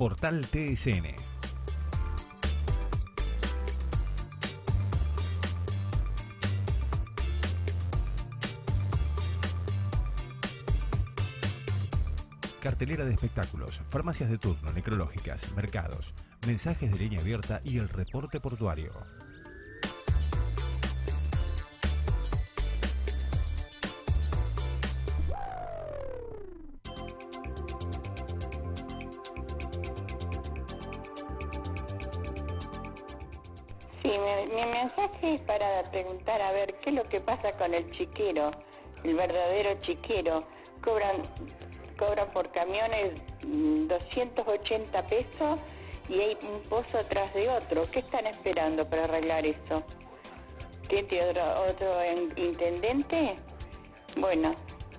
Portal TSN. Cartelera de espectáculos, farmacias de turno, necrológicas, mercados, mensajes de línea abierta y el reporte portuario. Es para preguntar a ver qué es lo que pasa con el chiquero, el verdadero chiquero. Cobran, cobran por camiones mm, 280 pesos y hay un pozo atrás de otro. ¿Qué están esperando para arreglar eso? ¿Tiene otro, otro en- intendente? Bueno,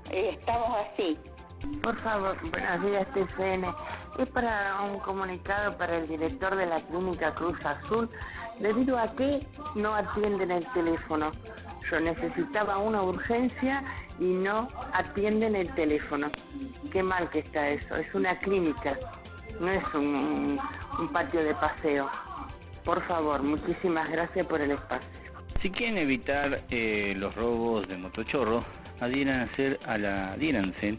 eh, estamos así. Por favor, buenos días. Es para un comunicado para el director de la clínica Cruz Azul, debido a que no atienden el teléfono. Yo necesitaba una urgencia y no atienden el teléfono. Qué mal que está eso. Es una clínica, no es un, un patio de paseo. Por favor, muchísimas gracias por el espacio. Si quieren evitar eh, los robos de motochorro, adhieran a, hacer a la, adhiéranse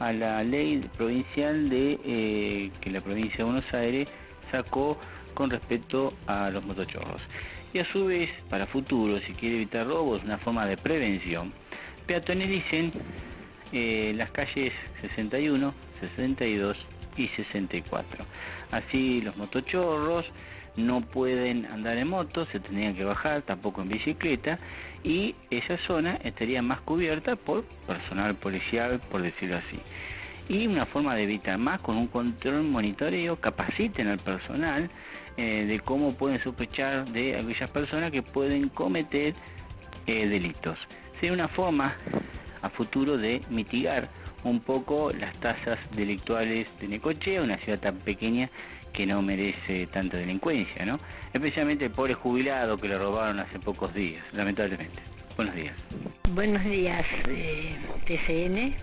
a la ley provincial de eh, que la provincia de Buenos Aires sacó con respecto a los motochorros. Y a su vez, para futuro, si quiere evitar robos, una forma de prevención, peatonelicen eh, las calles 61, 62 y 64. Así los motochorros no pueden andar en moto, se tendrían que bajar, tampoco en bicicleta, y esa zona estaría más cubierta por personal policial, por decirlo así. Y una forma de evitar más con un control monitoreo, capaciten al personal eh, de cómo pueden sospechar de aquellas personas que pueden cometer eh, delitos. Sería una forma a futuro de mitigar un poco las tasas delictuales de Necochea, una ciudad tan pequeña que no merece tanta delincuencia, ¿no? Especialmente el pobre jubilado que le robaron hace pocos días, lamentablemente. Buenos días. Buenos días, eh, TCN.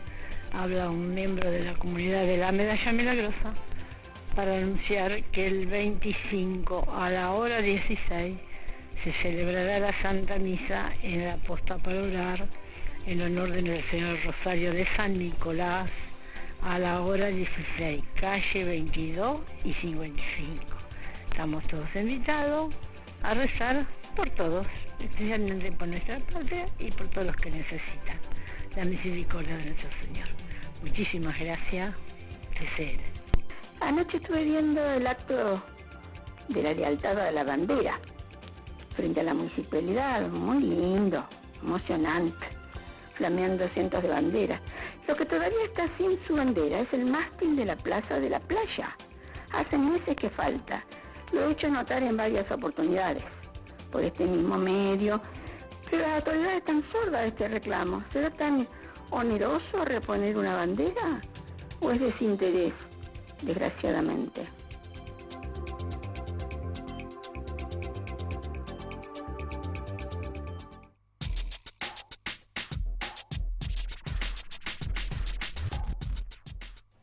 Habla un miembro de la comunidad de la Medalla Milagrosa para anunciar que el 25 a la hora 16 se celebrará la Santa Misa en la Posta para Orar en honor del Señor Rosario de San Nicolás a la hora 16, calle 22 y 55. Estamos todos invitados a rezar por todos, especialmente por nuestra patria y por todos los que necesitan la misericordia de nuestro Señor. Muchísimas gracias, TCN. Anoche estuve viendo el acto de la lealtad a la bandera frente a la municipalidad, muy lindo, emocionante, flameando cientos de banderas. Lo que todavía está sin su bandera es el mástil de la plaza de la playa. Hace meses que falta. Lo he hecho notar en varias oportunidades, por este mismo medio, pero las autoridades están sordas de este reclamo. ¿Será tan oneroso reponer una bandera o es desinterés, desgraciadamente?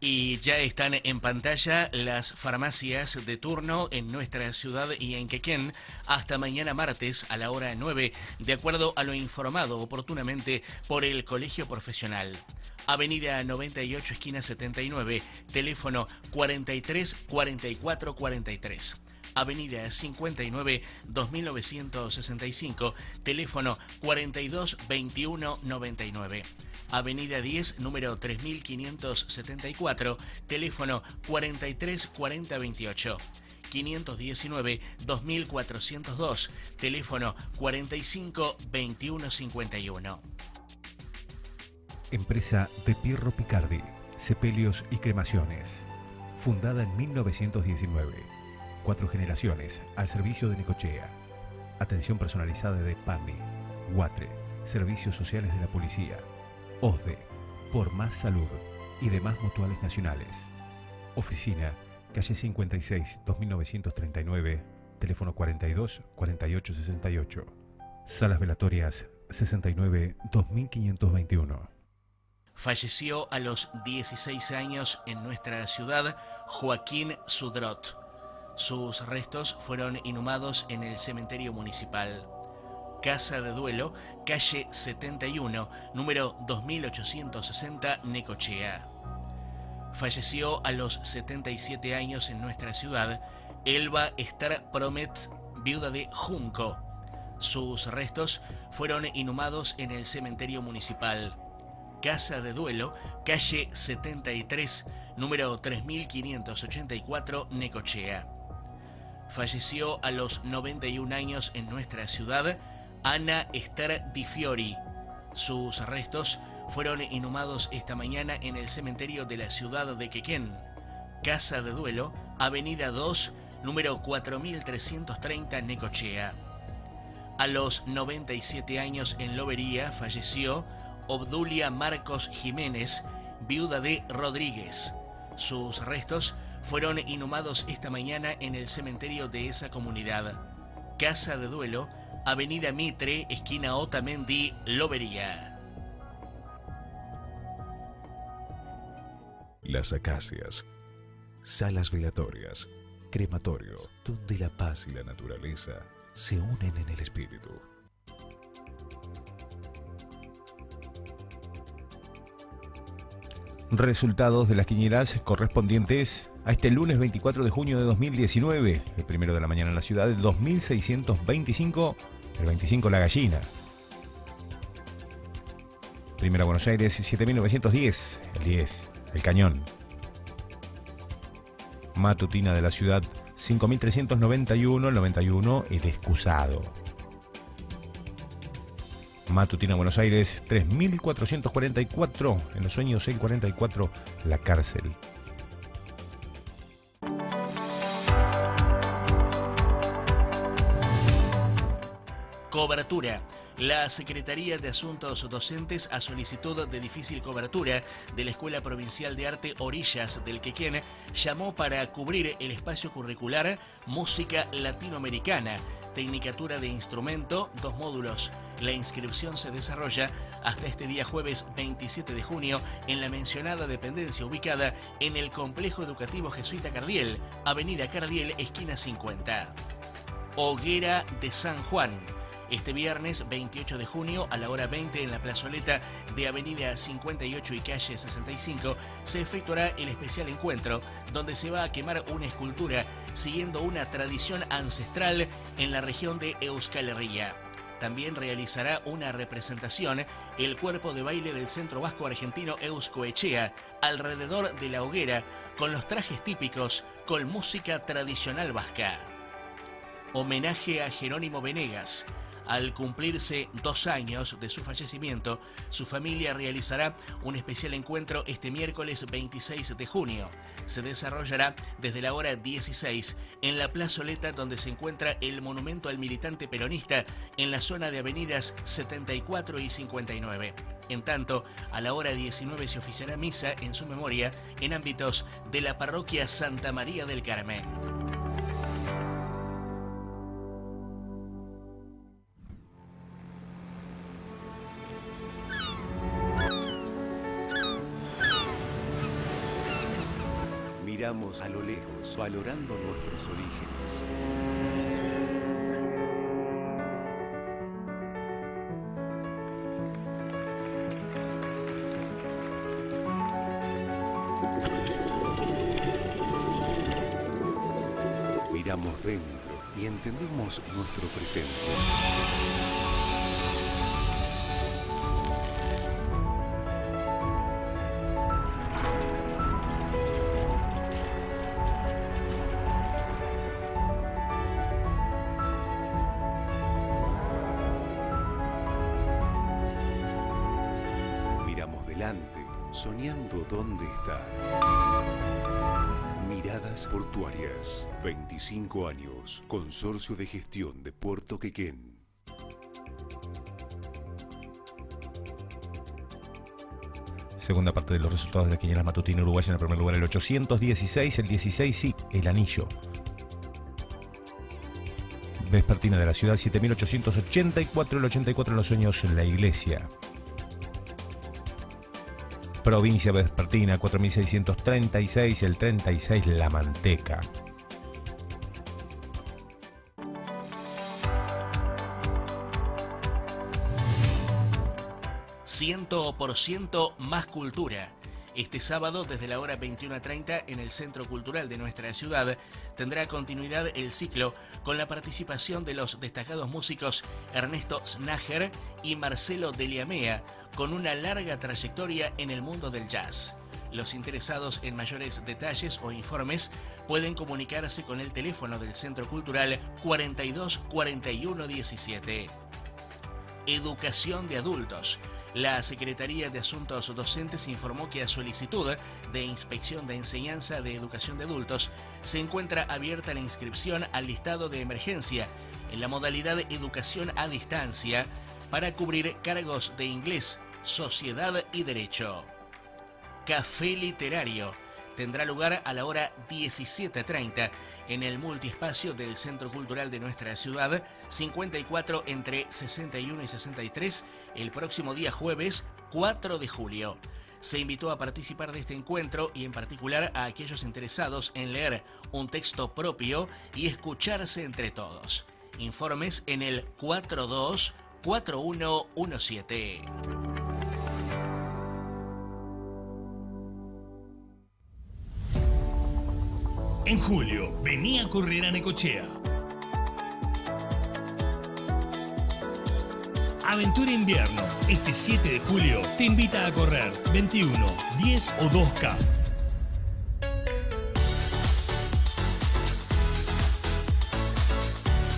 Y ya están en pantalla las farmacias de turno en nuestra ciudad y en Quequén hasta mañana martes a la hora 9, de acuerdo a lo informado oportunamente por el Colegio Profesional. Avenida 98, esquina 79, teléfono 43 44 43. Avenida 59 2965, teléfono 42 21 99. Avenida 10, número 3574, teléfono 43 40 28. 519 2402, teléfono 45 21 51. Empresa de Pierro Picardi, Sepelios y Cremaciones. Fundada en 1919. Cuatro generaciones al servicio de Necochea. Atención personalizada de PAMI, Guatre, Servicios Sociales de la Policía, OSDE, Por Más Salud y demás mutuales nacionales. Oficina, calle 56, 2939, teléfono 42 48 68. Salas velatorias 69 2521. Falleció a los 16 años en nuestra ciudad Joaquín Sudrot. Sus restos fueron inhumados en el cementerio municipal. Casa de Duelo, calle 71, número 2860, Necochea. Falleció a los 77 años en nuestra ciudad Elba Star Promet, viuda de Junco. Sus restos fueron inhumados en el cementerio municipal. Casa de Duelo, calle 73, número 3584, Necochea. Falleció a los 91 años en nuestra ciudad Ana Esther Di Fiori. Sus restos fueron inhumados esta mañana en el cementerio de la ciudad de Quequén. Casa de Duelo, Avenida 2, número 4330 Necochea. A los 97 años en Lobería falleció Obdulia Marcos Jiménez, viuda de Rodríguez. Sus restos fueron inhumados esta mañana en el cementerio de esa comunidad. Casa de Duelo, Avenida Mitre, esquina Otamendi, Lobería. Las acacias, salas velatorias, crematorios, donde la paz y la naturaleza se unen en el espíritu. Resultados de las quinielas correspondientes a este lunes 24 de junio de 2019, el primero de la mañana en la ciudad, el 2625, el 25 la gallina. Primera Buenos Aires, 7910, el 10, el cañón. Matutina de la ciudad, 5391, el 91, el excusado. Matutina Buenos Aires, 3444, en los sueños 644, la cárcel. Cobertura. La Secretaría de Asuntos Docentes, a solicitud de difícil cobertura de la Escuela Provincial de Arte Orillas del Quequén, llamó para cubrir el espacio curricular Música Latinoamericana, Tecnicatura de Instrumento, dos módulos. La inscripción se desarrolla hasta este día jueves 27 de junio en la mencionada dependencia ubicada en el Complejo Educativo Jesuita Cardiel, Avenida Cardiel, esquina 50. Hoguera de San Juan este viernes 28 de junio a la hora 20 en la plazoleta de Avenida 58 y calle 65 se efectuará el especial encuentro donde se va a quemar una escultura siguiendo una tradición ancestral en la región de Euskal Herria. También realizará una representación el cuerpo de baile del Centro Vasco Argentino Euskoechea alrededor de la hoguera con los trajes típicos con música tradicional vasca. Homenaje a Jerónimo Venegas. Al cumplirse dos años de su fallecimiento, su familia realizará un especial encuentro este miércoles 26 de junio. Se desarrollará desde la hora 16 en la plazoleta donde se encuentra el monumento al militante peronista en la zona de avenidas 74 y 59. En tanto, a la hora 19 se oficiará misa en su memoria en ámbitos de la parroquia Santa María del Carmen. A lo lejos, valorando nuestros orígenes. Miramos dentro y entendemos nuestro presente. Portuarias, 25 años, Consorcio de Gestión de Puerto Quequén. Segunda parte de los resultados de la quiniela matutina uruguaya en el primer lugar, el 816, el 16 sí, el anillo. Vespertina de la ciudad, 7884, el 84 en los sueños la iglesia. Provincia Vespertina 4636, el 36 La Manteca. ciento más cultura. Este sábado, desde la hora 21.30, en el Centro Cultural de nuestra ciudad, tendrá continuidad el ciclo con la participación de los destacados músicos Ernesto Snager y Marcelo Deliamea, con una larga trayectoria en el mundo del jazz. Los interesados en mayores detalles o informes pueden comunicarse con el teléfono del Centro Cultural 42 41 17. Educación de adultos. La Secretaría de Asuntos Docentes informó que a solicitud de Inspección de Enseñanza de Educación de Adultos se encuentra abierta la inscripción al listado de emergencia en la modalidad Educación a Distancia para cubrir cargos de inglés, sociedad y derecho. Café Literario tendrá lugar a la hora 17.30 en el multiespacio del Centro Cultural de nuestra ciudad, 54 entre 61 y 63, el próximo día jueves 4 de julio. Se invitó a participar de este encuentro y en particular a aquellos interesados en leer un texto propio y escucharse entre todos. Informes en el 424117. En julio, venía a correr a Necochea. Aventura Invierno, este 7 de julio, te invita a correr 21, 10 o 2K.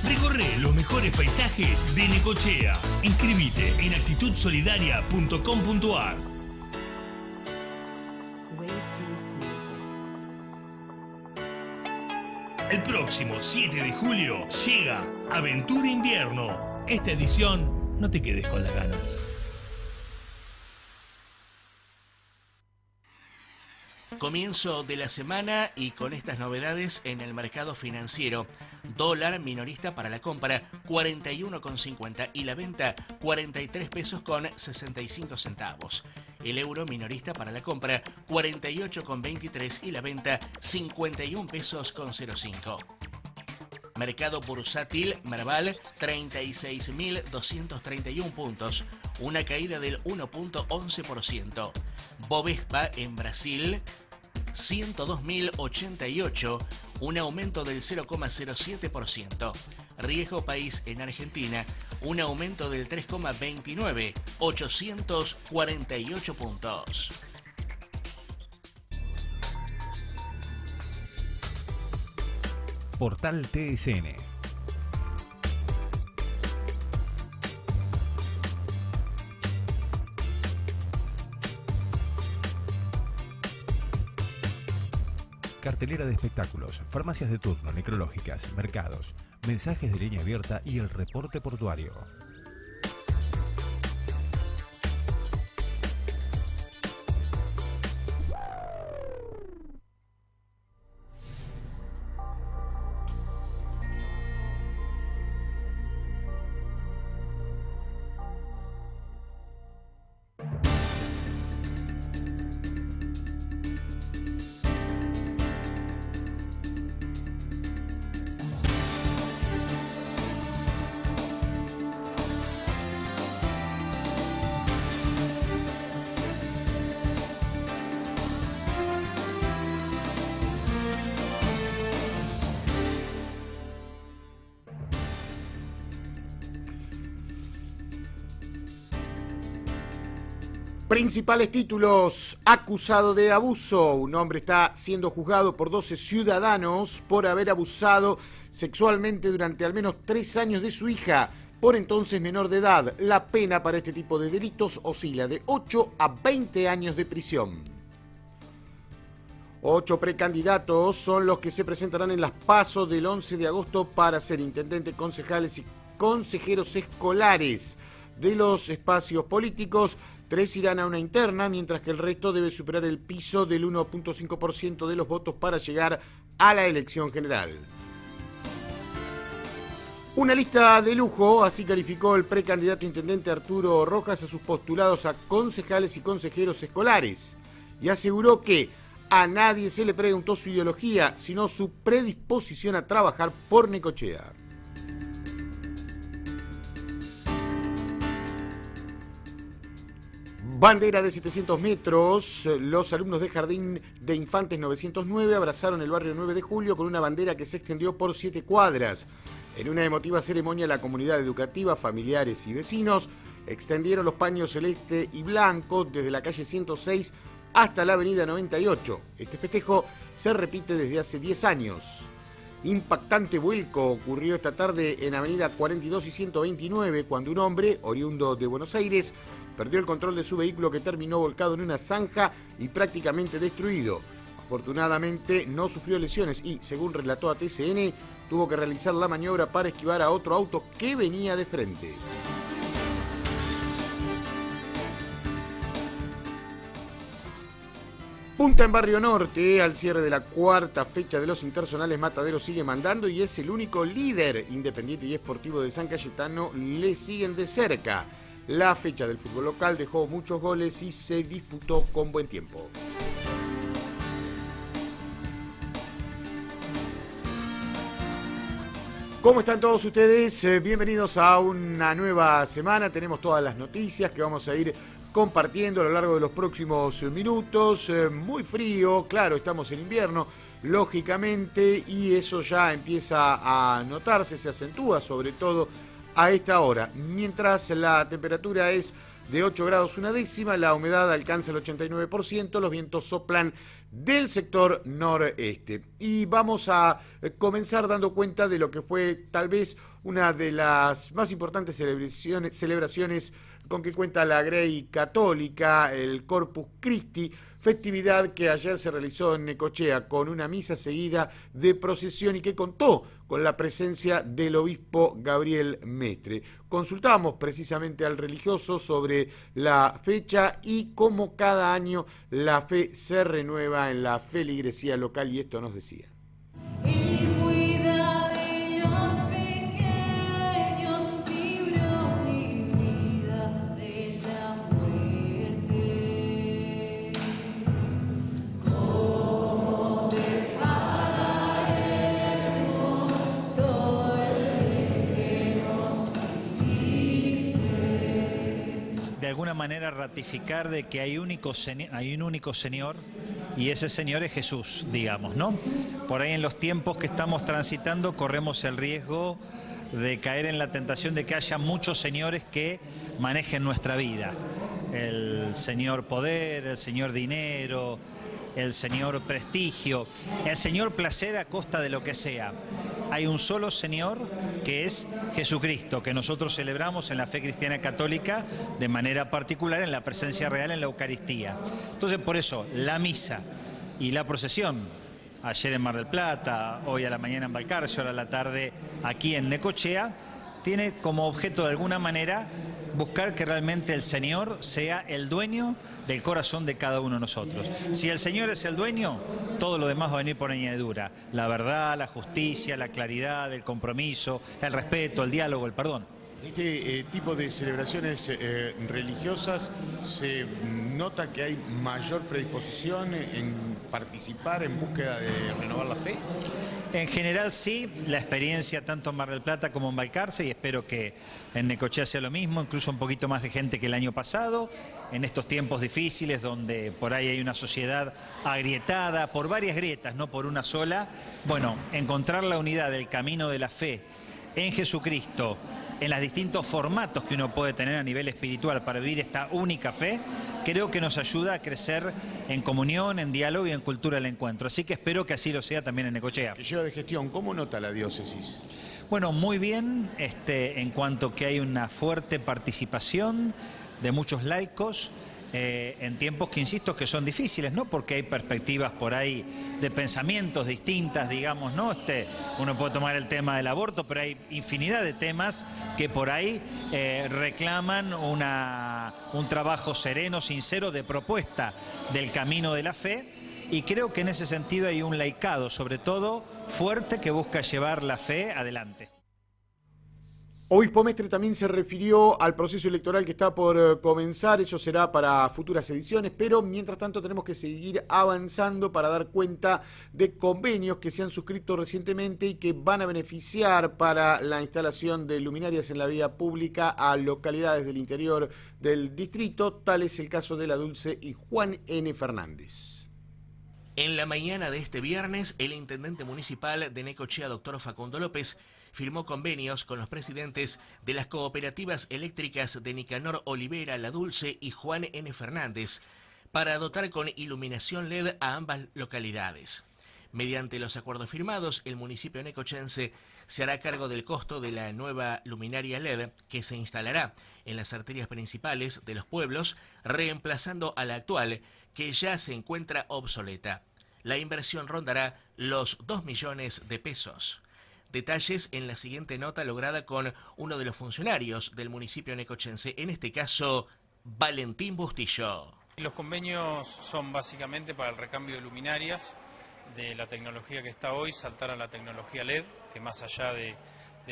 Recorre los mejores paisajes de Necochea. Inscribite en actitudsolidaria.com.ar. El próximo 7 de julio llega Aventura Invierno. Esta edición, no te quedes con las ganas. Comienzo de la semana y con estas novedades en el mercado financiero. Dólar minorista para la compra 41,50 y la venta 43 pesos con 65 centavos. El euro minorista para la compra 48,23 y la venta 51 pesos con 05. Mercado bursátil Merval 36.231 puntos, una caída del 1.11%. Bovespa en Brasil 102.088, un aumento del 0,07%. Riesgo País en Argentina, un aumento del 3,29, 848 puntos. Portal TSN cartelera de espectáculos, farmacias de turno, necrológicas, mercados, mensajes de línea abierta y el reporte portuario. Principales títulos. Acusado de abuso. Un hombre está siendo juzgado por 12 ciudadanos por haber abusado sexualmente durante al menos tres años de su hija, por entonces menor de edad. La pena para este tipo de delitos oscila de 8 a 20 años de prisión. Ocho precandidatos son los que se presentarán en las pasos del 11 de agosto para ser intendentes, concejales y consejeros escolares de los espacios políticos Tres irán a una interna, mientras que el resto debe superar el piso del 1.5% de los votos para llegar a la elección general. Una lista de lujo, así calificó el precandidato intendente Arturo Rojas a sus postulados a concejales y consejeros escolares y aseguró que a nadie se le preguntó su ideología, sino su predisposición a trabajar por Necochea. Bandera de 700 metros, los alumnos de Jardín de Infantes 909 abrazaron el barrio 9 de julio con una bandera que se extendió por siete cuadras. En una emotiva ceremonia, la comunidad educativa, familiares y vecinos extendieron los paños celeste y blanco desde la calle 106 hasta la avenida 98. Este festejo se repite desde hace 10 años. Impactante vuelco ocurrió esta tarde en avenida 42 y 129 cuando un hombre, oriundo de Buenos Aires, perdió el control de su vehículo que terminó volcado en una zanja y prácticamente destruido. Afortunadamente no sufrió lesiones y, según relató a TCN, tuvo que realizar la maniobra para esquivar a otro auto que venía de frente. Punta en Barrio Norte, al cierre de la cuarta fecha de los internacionales, Matadero sigue mandando y es el único líder independiente y esportivo de San Cayetano. Le siguen de cerca. La fecha del fútbol local dejó muchos goles y se disputó con buen tiempo. ¿Cómo están todos ustedes? Eh, bienvenidos a una nueva semana. Tenemos todas las noticias que vamos a ir compartiendo a lo largo de los próximos minutos. Eh, muy frío, claro, estamos en invierno, lógicamente, y eso ya empieza a notarse, se acentúa sobre todo a esta hora. Mientras la temperatura es de 8 grados una décima, la humedad alcanza el 89%, los vientos soplan del sector noreste. Y vamos a eh, comenzar dando cuenta de lo que fue tal vez una de las más importantes celebraciones, celebraciones con que cuenta la Grey Católica, el Corpus Christi, festividad que ayer se realizó en Necochea con una misa seguida de procesión y que contó con la presencia del obispo Gabriel Mestre. Consultamos precisamente al religioso sobre la fecha y cómo cada año la fe se renueva en la feligresía local y esto nos decía. Manera ratificar de que hay, hay un único Señor y ese Señor es Jesús, digamos, ¿no? Por ahí en los tiempos que estamos transitando corremos el riesgo de caer en la tentación de que haya muchos señores que manejen nuestra vida. El Señor poder, el Señor dinero, el Señor prestigio, el Señor placer a costa de lo que sea hay un solo Señor que es Jesucristo, que nosotros celebramos en la fe cristiana católica de manera particular en la presencia real en la Eucaristía. Entonces, por eso, la misa y la procesión, ayer en Mar del Plata, hoy a la mañana en Balcarce, ahora a la tarde aquí en Necochea, tiene como objeto de alguna manera buscar que realmente el Señor sea el dueño del corazón de cada uno de nosotros. Si el Señor es el dueño, todo lo demás va a venir por añadidura. La verdad, la justicia, la claridad, el compromiso, el respeto, el diálogo, el perdón. Este eh, tipo de celebraciones eh, religiosas se nota que hay mayor predisposición en participar en búsqueda de renovar la fe. En general sí, la experiencia tanto en Mar del Plata como en Balcarce y espero que en Necochea sea lo mismo, incluso un poquito más de gente que el año pasado, en estos tiempos difíciles donde por ahí hay una sociedad agrietada por varias grietas, no por una sola. Bueno, encontrar la unidad del camino de la fe en Jesucristo, en los distintos formatos que uno puede tener a nivel espiritual para vivir esta única fe, creo que nos ayuda a crecer en comunión, en diálogo y en cultura del encuentro. Así que espero que así lo sea también en Necochea. lleva de gestión, ¿cómo nota la diócesis? Bueno, muy bien, este, en cuanto que hay una fuerte participación de muchos laicos, eh, en tiempos que insisto que son difíciles, ¿no? Porque hay perspectivas por ahí de pensamientos distintas, digamos, ¿no? Este, uno puede tomar el tema del aborto, pero hay infinidad de temas que por ahí eh, reclaman una, un trabajo sereno, sincero, de propuesta del camino de la fe. Y creo que en ese sentido hay un laicado, sobre todo fuerte, que busca llevar la fe adelante. Obispo Mestre también se refirió al proceso electoral que está por eh, comenzar, eso será para futuras ediciones, pero mientras tanto tenemos que seguir avanzando para dar cuenta de convenios que se han suscrito recientemente y que van a beneficiar para la instalación de luminarias en la vía pública a localidades del interior del distrito, tal es el caso de La Dulce y Juan N. Fernández. En la mañana de este viernes, el intendente municipal de Necochea, doctor Facundo López, firmó convenios con los presidentes de las cooperativas eléctricas de Nicanor Olivera La Dulce y Juan N. Fernández para dotar con iluminación LED a ambas localidades. Mediante los acuerdos firmados, el municipio necochense se hará cargo del costo de la nueva luminaria LED que se instalará en las arterias principales de los pueblos, reemplazando a la actual, que ya se encuentra obsoleta. La inversión rondará los 2 millones de pesos. Detalles en la siguiente nota lograda con uno de los funcionarios del municipio necochense, en este caso, Valentín Bustillo. Los convenios son básicamente para el recambio de luminarias de la tecnología que está hoy, saltar a la tecnología LED, que más allá de,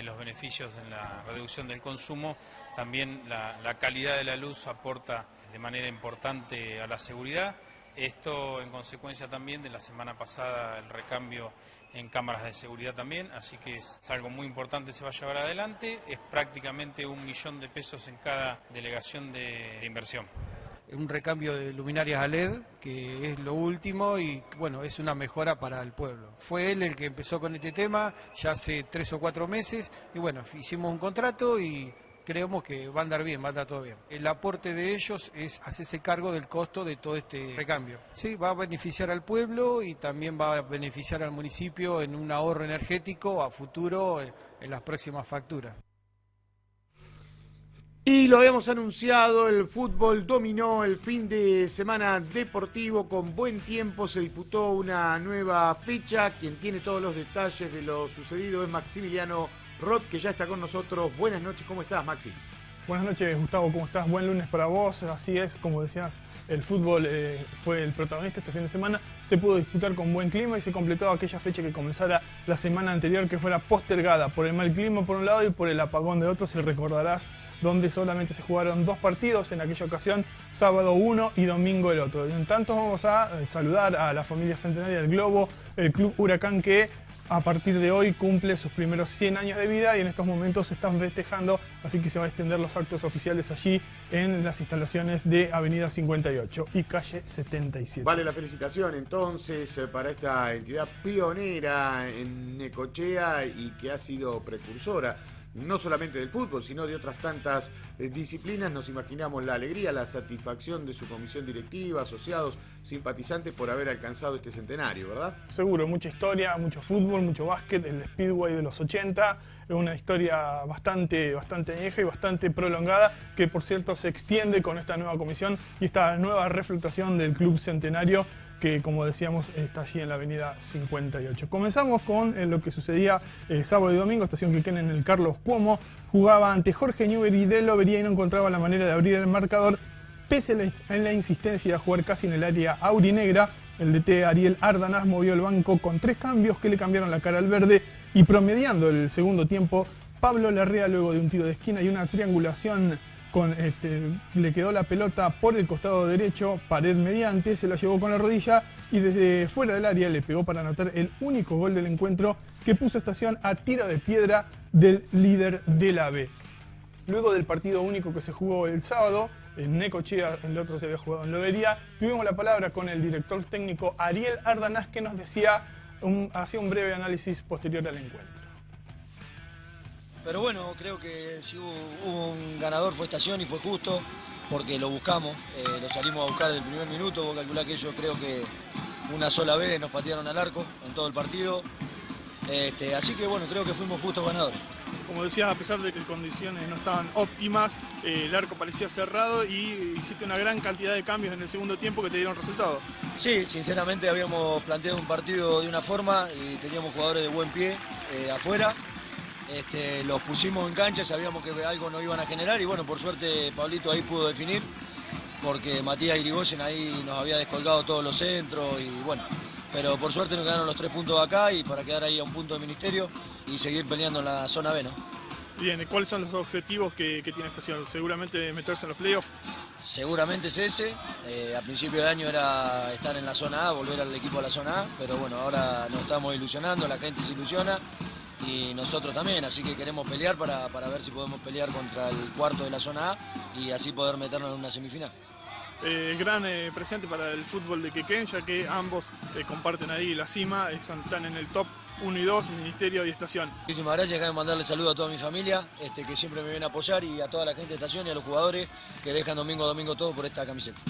los beneficios en la reducción del consumo, también la calidad de la luz aporta de manera importante a la seguridad. Esto en consecuencia también de la semana pasada el recambio en cámaras de seguridad también, así que es algo muy importante se va a llevar adelante. Es prácticamente un millón de pesos en cada delegación de, inversión un recambio de luminarias a LED, que es lo último y bueno, es una mejora para el pueblo. Fue él el que empezó con este tema ya hace tres o cuatro meses y bueno, hicimos un contrato y creemos que va a andar bien, va a andar todo bien. El aporte de ellos es hacerse cargo del costo de todo este recambio. Sí, va a beneficiar al pueblo y también va a beneficiar al municipio en un ahorro energético a futuro eh, en las próximas facturas. Y lo habíamos anunciado, el fútbol dominó el fin de semana deportivo con buen tiempo, se disputó una nueva fecha, quien tiene todos los detalles de lo sucedido es Maximiliano Rod, que ya está con nosotros. Buenas noches, ¿cómo estás, Maxi? Buenas noches, Gustavo, ¿cómo estás? Buen lunes para vos. Así es, como decías, el fútbol eh, fue el protagonista este fin de semana. Se pudo disputar con buen clima y se completó aquella fecha que comenzara la semana anterior, que fuera postergada por el mal clima por un lado y por el apagón de otro, si recordarás, donde solamente se jugaron dos partidos en aquella ocasión, sábado uno y domingo el otro. En tanto vamos a eh, saludar a la familia centenaria del Globo, el Club Huracán que a partir de hoy cumple sus primeros 100 años de vida y en estos momentos se están festejando, así que se van a extender los actos oficiales allí en las instalaciones de Avenida 58 y calle 77. Vale la felicitación entonces eh, para esta entidad pionera en Necochea y que ha sido precursora no solamente del fútbol, sino de otras tantas eh, disciplinas. Nos imaginamos la alegría, la satisfacción de su comisión directiva, asociados, simpatizantes por haber alcanzado este centenario, ¿verdad? Seguro, mucha historia, mucho fútbol, mucho básquet, el Speedway de los 80, una historia bastante, bastante vieja y bastante prolongada, que por cierto se extiende con esta nueva comisión y esta nueva reflectación del Club Centenario que como decíamos está allí en la avenida 58. Comenzamos con eh, lo que sucedía eh, sábado y domingo, estación queda en el Carlos Cuomo, jugaba ante Jorge Newbery de Lobería y no encontraba la manera de abrir el marcador, pese a la insistencia de jugar casi en el área aurinegra, el DT Ariel Ardanaz movió el banco con tres cambios que le cambiaron la cara al verde y promediando el segundo tiempo, Pablo Larrea luego de un tiro de esquina y una triangulación este, le quedó la pelota por el costado derecho, pared mediante, se la llevó con la rodilla y desde fuera del área le pegó para anotar el único gol del encuentro que puso estación a tiro de piedra del líder de la B. Luego del partido único que se jugó el sábado, en Necochea, el otro se había jugado en Lobería, tuvimos la palabra con el director técnico Ariel Ardanás que nos decía, hacía un breve análisis posterior al encuentro. Pero bueno, creo que si hubo, un ganador fue Estación y fue justo, porque lo buscamos, eh, lo salimos a buscar desde el primer minuto, vos calculá que yo creo que una sola vez nos patearon al arco en todo el partido. Este, así que bueno, creo que fuimos justos ganadores. Como decías, a pesar de que las condiciones no estaban óptimas, eh, el arco parecía cerrado y hiciste una gran cantidad de cambios en el segundo tiempo que te dieron resultado. Sí, sinceramente habíamos planteado un partido de una forma y teníamos jugadores de buen pie eh, afuera este, los pusimos en cancha, sabíamos que algo no iban a generar y bueno, por suerte Pablito ahí pudo definir porque Matías Irigoyen ahí nos había descolgado todos los centros y bueno, pero por suerte nos quedaron los tres puntos acá y para quedar ahí a un punto de ministerio y seguir peleando en la zona B, ¿no? Bien, ¿cuáles son los objetivos que, tiene esta ciudad? ¿Seguramente meterse en los playoffs? Seguramente es ese. Eh, a principio de año era estar en la zona A, volver al equipo a la zona A, pero bueno, ahora nos estamos ilusionando, la gente se ilusiona y nosotros también, así que queremos pelear para, para ver si podemos pelear contra el cuarto de la zona A y así poder meternos en una semifinal. Eh, gran eh, presente para el fútbol de Quequén, ya que ambos eh, comparten ahí la cima, están en el top 1 y 2, Ministerio y Estación. Muchísimas gracias, déjame mandarle saludo a toda mi familia, este, que siempre me viene a apoyar, y a toda la gente de Estación y a los jugadores que dejan domingo a domingo todo por esta camiseta.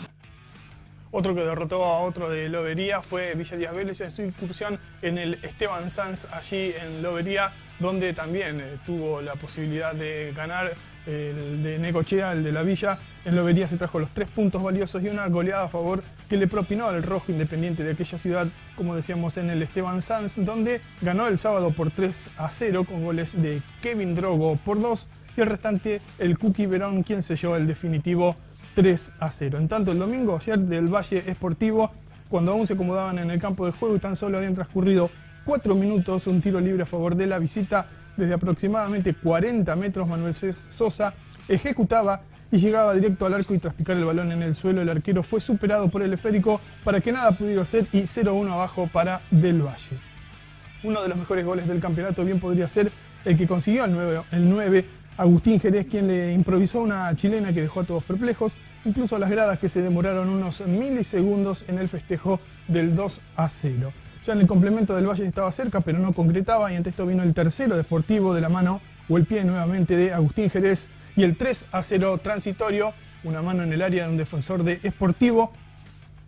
Otro que derrotó a otro de Lobería fue Villa Díaz Vélez en su incursión en el Esteban Sanz allí en Lobería, donde también eh, tuvo la posibilidad de ganar el de Necochea, el de la Villa. En Lobería se trajo los tres puntos valiosos y una goleada a favor que le propinó al rojo independiente de aquella ciudad, como decíamos en el Esteban Sanz, donde ganó el sábado por 3 a 0 con goles de Kevin Drogo por 2 y el restante el Cookie Verón, quien selló el definitivo 3 a 0. En tanto, el domingo ayer del Valle Esportivo, cuando aún se acomodaban en el campo de juego y tan solo habían transcurrido 4 minutos, un tiro libre a favor de la visita desde aproximadamente 40 metros, Manuel Sosa ejecutaba y llegaba directo al arco y tras picar el balón en el suelo, el arquero fue superado por el esférico para que nada pudiera hacer y 0-1 abajo para Del Valle. Uno de los mejores goles del campeonato bien podría ser el que consiguió el 9, el 9 Agustín Jerez, quien le improvisó una chilena que dejó a todos perplejos, incluso a las gradas que se demoraron unos milisegundos en el festejo del 2 a 0. Ya en el complemento del Valle estaba cerca, pero no concretaba, y ante esto vino el tercero deportivo de la mano o el pie nuevamente de Agustín Jerez, y el 3 a 0 transitorio, una mano en el área de un defensor de Esportivo,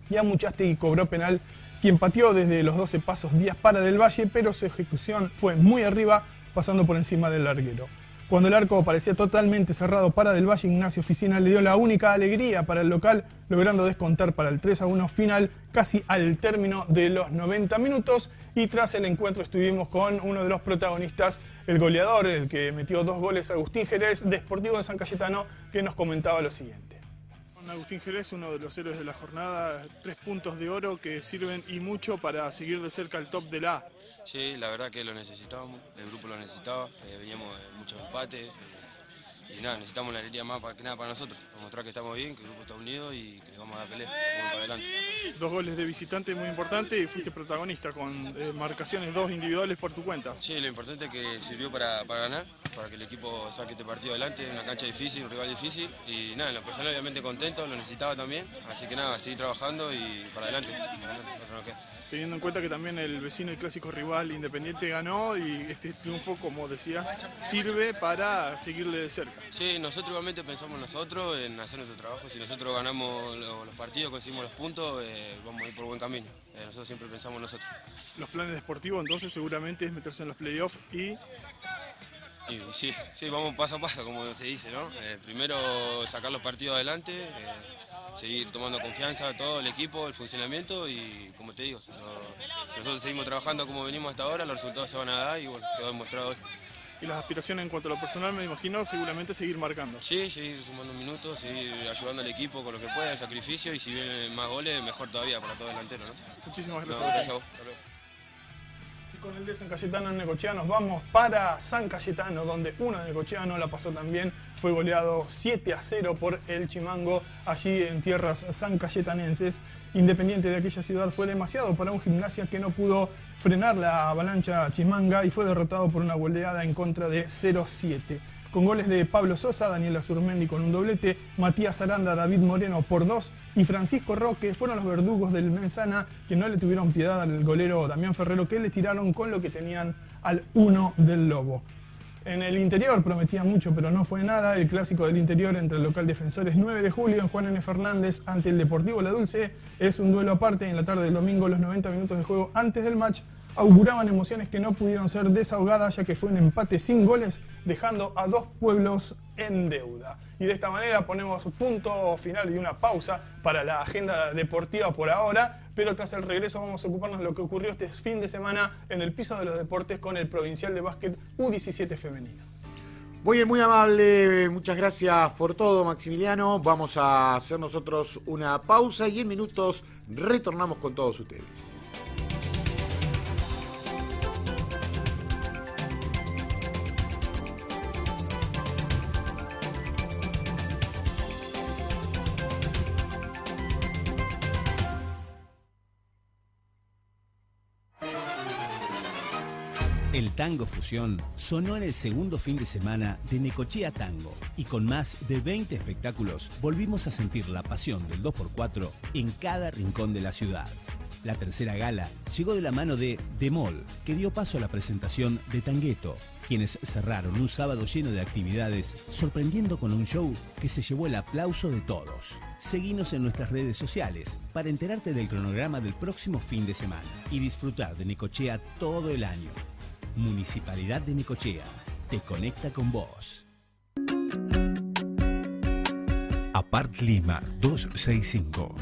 y a Muchastegui cobró penal, quien pateó desde los 12 pasos días para del Valle, pero su ejecución fue muy arriba, pasando por encima del larguero. Cuando el arco parecía totalmente cerrado para Del Valle, Ignacio Oficina le dio la única alegría para el local, logrando descontar para el 3 a 1 final casi al término de los 90 minutos. Y tras el encuentro estuvimos con uno de los protagonistas, el goleador, el que metió dos goles, Agustín Jerez, de Sportivo de San Cayetano, que nos comentaba lo siguiente. Agustín Jerez, uno de los héroes de la jornada, tres puntos de oro que sirven y mucho para seguir de cerca el top de la. Sí, la verdad que lo necesitábamos, el grupo lo necesitaba, eh, veníamos de muchos empates y nada, necesitamos la alegría más para que nada para nosotros, para mostrar que estamos bien, que el grupo está unido y que vamos a dar pelea, vamos para adelante. Dos goles de visitante muy importante y fuiste protagonista con eh, marcaciones dos individuales por tu cuenta. Sí, lo importante es que sirvió para, ganar, para que el equipo saque este partido adelante, una cancha difícil, un rival difícil y nada, en lo personal obviamente contento, lo necesitaba también, así que nada, seguir trabajando y para adelante teniendo en cuenta que también el vecino y clásico rival Independiente ganó y este triunfo, como decías, sirve para seguirle de cerca. Sí, nosotros igualmente pensamos nosotros en hacer nuestro trabajo. Si nosotros ganamos los partidos, conseguimos los puntos, eh, vamos a ir por buen camino. Eh, nosotros siempre pensamos nosotros. Los planes deportivos entonces seguramente es meterse en los playoffs y sí, sí, vamos paso a paso, como se dice, ¿no? Eh, primero sacar los partidos adelante, seguir tomando confianza todo el equipo, el funcionamiento y como te digo, nosotros seguimos trabajando como venimos hasta ahora, los resultados se van a dar y bueno, quedó demostrado hoy. Y las aspiraciones en cuanto a lo personal, me imagino, seguramente seguir marcando. Sí, seguir sumando minutos, seguir ayudando al equipo con lo que pueda, el sacrificio y si vienen más goles, mejor todavía para todo delantero. ¿no? Muchísimas gracias. gracias a vos con el de San Cayetano en Necochea nos vamos para San Cayetano, donde uno de Necochea no la pasó también. Fue goleado 7 a 0 por el Chimango, allí en tierras san cayetanenses. Independiente de aquella ciudad fue demasiado para un gimnasia que no pudo frenar la avalancha chimanga y fue derrotado por una goleada en contra de 0-7 con goles de Pablo Sosa, Daniela Surmendi con un doblete, Matías Aranda, David Moreno por dos y Francisco Roque fueron los verdugos del Mensana que no le tuvieron piedad al golero Damián Ferrero que le tiraron con lo que tenían al uno del Lobo. En el interior prometía mucho, pero no fue nada. El clásico del interior entre el local defensores 9 de julio en Juan N. Fernández ante el Deportivo La Dulce es un duelo aparte en la tarde del domingo, los 90 minutos de juego antes del match auguraban emociones que no pudieron ser desahogadas ya que fue un empate sin goles, dejando a dos pueblos en deuda. Y de esta manera ponemos punto final y una pausa para la agenda deportiva por ahora, pero tras el regreso vamos a ocuparnos de lo que ocurrió este fin de semana en el piso de los deportes con el Provincial de Básquet U17 femenino. Muy bien, muy amable, muchas gracias por todo Maximiliano. Vamos a hacer nosotros una pausa y en minutos retornamos con todos ustedes. Tango fusión sonó en el segundo fin de semana de Necochea Tango y con más de 20 espectáculos volvimos a sentir la pasión del 2x4 en cada rincón de la ciudad. La tercera gala llegó de la mano de Demol, que dio paso a la presentación de Tangueto, quienes cerraron un sábado lleno de actividades, sorprendiendo con un show que se llevó el aplauso de todos. Seguinos en nuestras redes sociales para enterarte del cronograma del próximo fin de semana y disfrutar de Necochea todo el año. Municipalidad de Necochea, te conecta con vos. Apart Lima 265,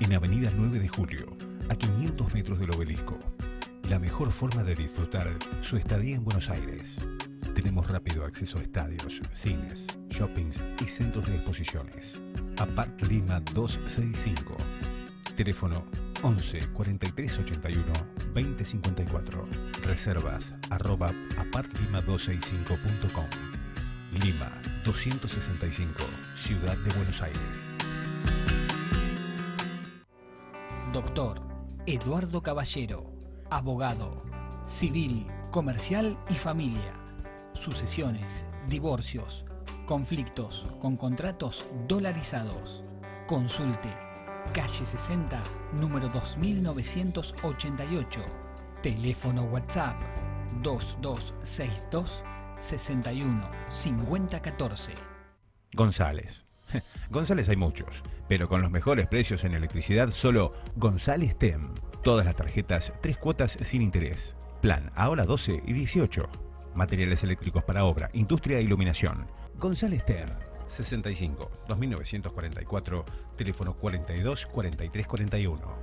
en Avenida 9 de Julio, a 500 metros del obelisco. La mejor forma de disfrutar su estadía en Buenos Aires. Tenemos rápido acceso a estadios, cines, shoppings y centros de exposiciones. Apart Lima 265. Teléfono 11 43 81 20 54. Reservas arroba apartlima265.com. Lima 265, Ciudad de Buenos Aires. Doctor Eduardo Caballero, abogado, civil, comercial y familia. Sucesiones, divorcios, conflictos con contratos dolarizados. Consulte. Calle 60, número 2988. Teléfono WhatsApp 2262 61 5014. González. González hay muchos, pero con los mejores precios en electricidad solo González TEM. Todas las tarjetas, tres cuotas sin interés. Plan ahora 12 y 18. Materiales eléctricos para obra, industria e iluminación. González TEM. 65 2944, teléfono 42 43 41.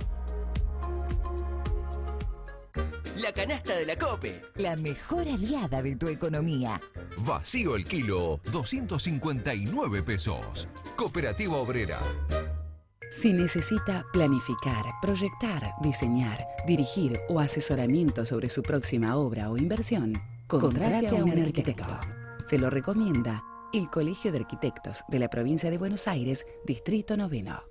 La canasta de la COPE. La mejor aliada de tu economía. Vacío el kilo, 259 pesos. Cooperativa Obrera. Si necesita planificar, proyectar, diseñar, dirigir o asesoramiento sobre su próxima obra o inversión, contrate a un arquitecto. Se lo recomienda el Colegio de Arquitectos de la Provincia de Buenos Aires, Distrito Noveno.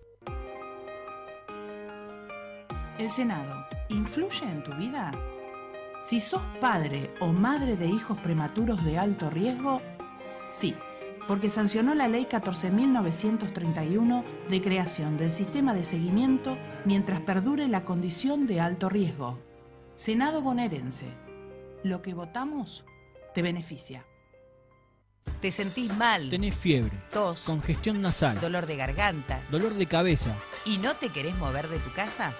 ¿El Senado influye en tu vida? Si sos padre o madre de hijos prematuros de alto riesgo, sí, porque sancionó la Ley 14.931 de creación del sistema de seguimiento mientras perdure la condición de alto riesgo. Senado bonaerense. Lo que votamos te beneficia. ¿Te sentís mal? Tenés fiebre, tos, congestión nasal, dolor de garganta dolor de cabeza. y no te querés mover de tu casa?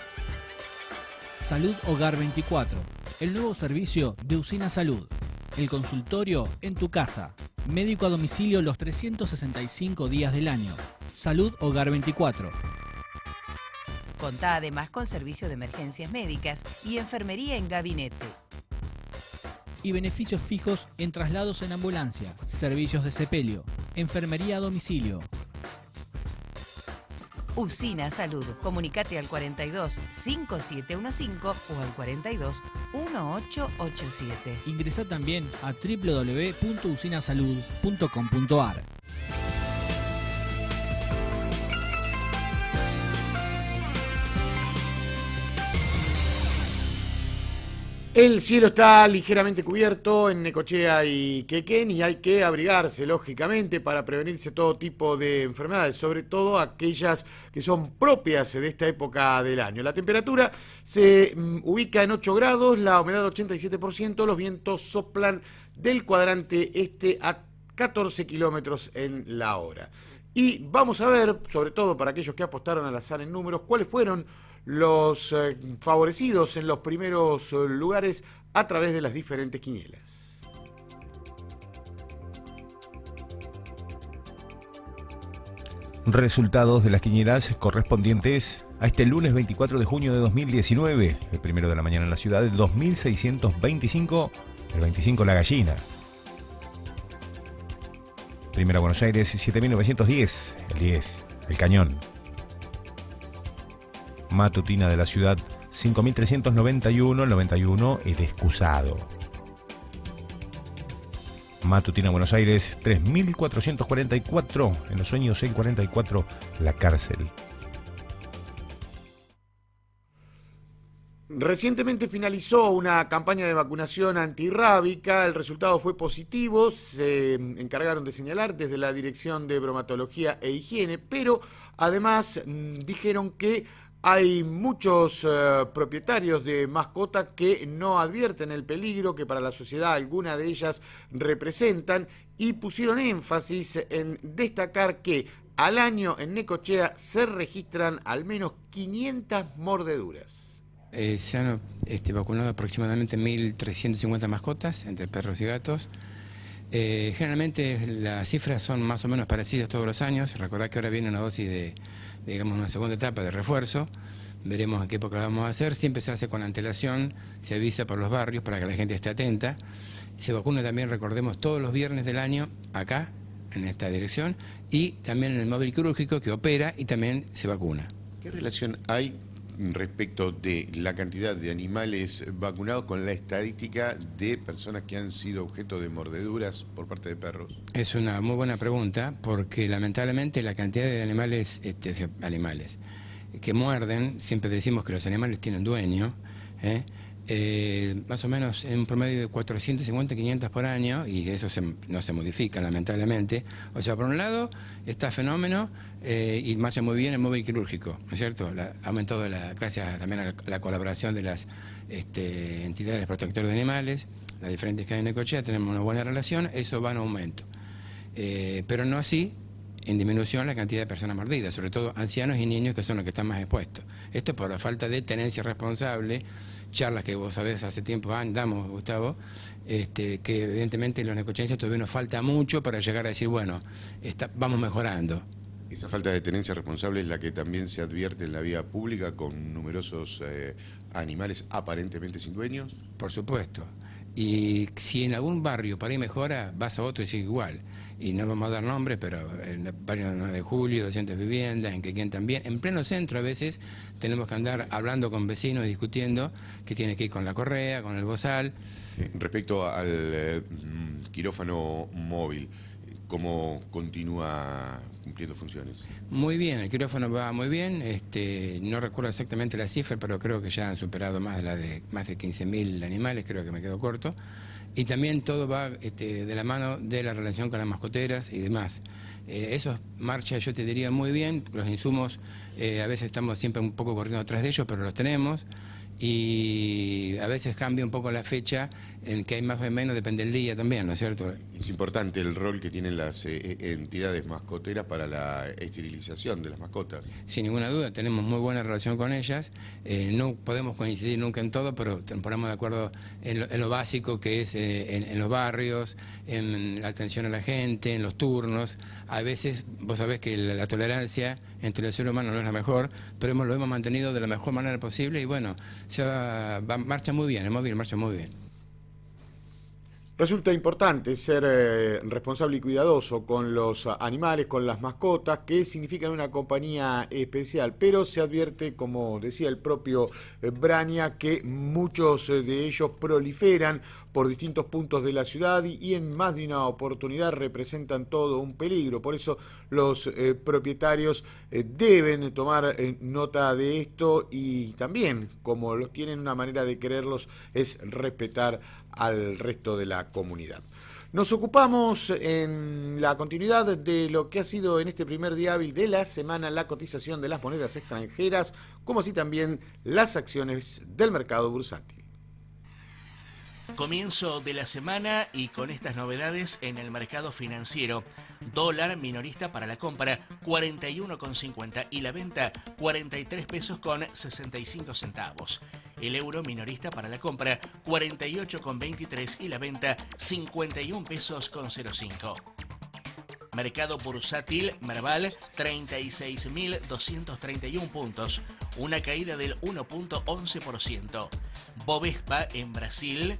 Salud Hogar 24, el nuevo servicio de Usina Salud. El consultorio en tu casa. Médico a domicilio los 365 días del año. Salud Hogar 24. Contá además con servicio de emergencias médicas y enfermería en gabinete. Y beneficios fijos en traslados en ambulancia, servicios de sepelio, enfermería a domicilio. Usina Salud. Comunicate al 42 5715 o al 42 1887. Ingresá también a www.usinasalud.com.ar. El cielo está ligeramente cubierto en Necochea y Quequén y hay que abrigarse, lógicamente, para prevenirse todo tipo de enfermedades, sobre todo aquellas que son propias de esta época del año. La temperatura se mm, ubica en 8 grados, la humedad 87%, los vientos soplan del cuadrante este a 14 kilómetros en la hora. Y vamos a ver, sobre todo para aquellos que apostaron al azar en números, cuáles fueron los eh, favorecidos en los primeros eh, lugares a través de las diferentes quinielas. Resultados de las quinielas correspondientes a este lunes 24 de junio de 2019, el primero de la mañana en la ciudad, el 2625, el 25 la gallina. Primera Buenos Aires, 7910, el 10, el cañón. Matutina de la ciudad, 5391, el 91, el excusado. Matutina Buenos Aires, 3444, en los sueños 644, la cárcel. Recientemente finalizó una campaña de vacunación antirrábica, el resultado fue positivo, se encargaron de señalar desde la Dirección de Bromatología e Higiene, pero además mm, dijeron que hay muchos eh, propietarios de mascotas que no advierten el peligro que para la sociedad alguna de ellas representan y pusieron énfasis en destacar que al año en Necochea se registran al menos 500 mordeduras. Eh, se han este, vacunado aproximadamente 1.350 mascotas entre perros y gatos. Eh, generalmente las cifras son más o menos parecidas todos los años. Recordad que ahora viene una dosis de digamos, una segunda etapa de refuerzo. Veremos a qué época la vamos a hacer. Siempre se hace con antelación, se avisa por los barrios para que la gente esté atenta. Se vacuna también, recordemos, todos los viernes del año acá, en esta dirección, y también en el móvil quirúrgico que opera y también se vacuna. ¿Qué relación hay respecto de la cantidad de animales vacunados con la estadística de personas que han sido objeto de mordeduras por parte de perros? Es una muy buena pregunta porque lamentablemente la cantidad de animales, este, animales que muerden, siempre decimos que los animales tienen dueño, ¿eh? Eh, más o menos en un promedio de 450, 500 por año, y eso no se modifica lamentablemente. O sea, por un lado está fenómeno eh, y marcha muy bien el móvil quirúrgico, ¿no es cierto? ha aumentado la, gracias también a la, colaboración de las este, entidades protectoras de animales, las diferentes que hay en Ecochea, tenemos una buena relación, eso va en aumento. Eh, pero no así en disminución la cantidad de personas mordidas, sobre todo ancianos y niños que son los que están más expuestos. Esto por la falta de tenencia responsable charlas que vos sabés hace tiempo andamos, Gustavo, este, que evidentemente los necochenses todavía nos falta mucho para llegar a decir, bueno, vamos mejorando. Esa falta de tenencia responsable es la que también se advierte en la vía pública con numerosos eh, animales aparentemente sin dueños. Por supuesto. Y si en algún barrio para ahí mejora, vas a otro y sigue igual. Y no vamos a dar nombres, pero en barrio 9 de julio, 200 viviendas, en Quequén también. En pleno centro a veces tenemos que andar hablando con vecinos, discutiendo, que tiene que ir con la correa, con el bozal. Respecto al eh, quirófano móvil, cómo continúa cumpliendo funciones. Muy bien, el quirófano va muy bien. Este, no recuerdo exactamente la cifra, pero creo que ya han superado más de la de más de 15.000 animales, creo que me quedo corto. Y también todo va este, de la mano de la relación con las mascoteras y demás. Eh, eso marcha, yo te diría, muy bien. Los insumos, eh, a veces estamos siempre un poco corriendo atrás de ellos, pero los tenemos y a veces cambia un poco la fecha en que hay más o menos, depende del día también, ¿no es cierto? Es importante el rol que tienen las eh, eh, entidades mascoteras para la esterilización de las mascotas. Sin ninguna duda, tenemos muy buena relación con ellas, eh, no podemos coincidir nunca en todo, pero ponemos de acuerdo en lo, básico que es en, los barrios, en la atención a la gente, en los turnos. A veces, vos sabés que la, tolerancia entre el ser humano no es la mejor, pero hemos, lo hemos mantenido de la mejor manera posible y bueno, se va, marcha muy bien, el móvil marcha muy bien. Resulta importante ser eh, responsable y cuidadoso con los animales, con las mascotas, que significan una compañía especial, pero se advierte, como decía el propio eh, Brania, que muchos eh, de ellos proliferan por distintos puntos de la ciudad y, en más de una oportunidad representan todo un peligro. Por eso los eh, propietarios eh, deben tomar eh, nota de esto y también, como los tienen una manera de quererlos, es respetar al resto de la comunidad. Nos ocupamos en la continuidad de lo que ha sido en este primer día hábil de la semana la cotización de las monedas extranjeras, como así también las acciones del mercado bursátil. Comienzo de la semana y con estas novedades en el mercado financiero. Dólar minorista para la compra 41,50 y la venta 43 pesos con 65 centavos. El euro minorista para la compra 48,23 y la venta 51 pesos con 05. Mercado bursátil Merval 36.231 puntos, una caída del 1.11%. Bovespa en Brasil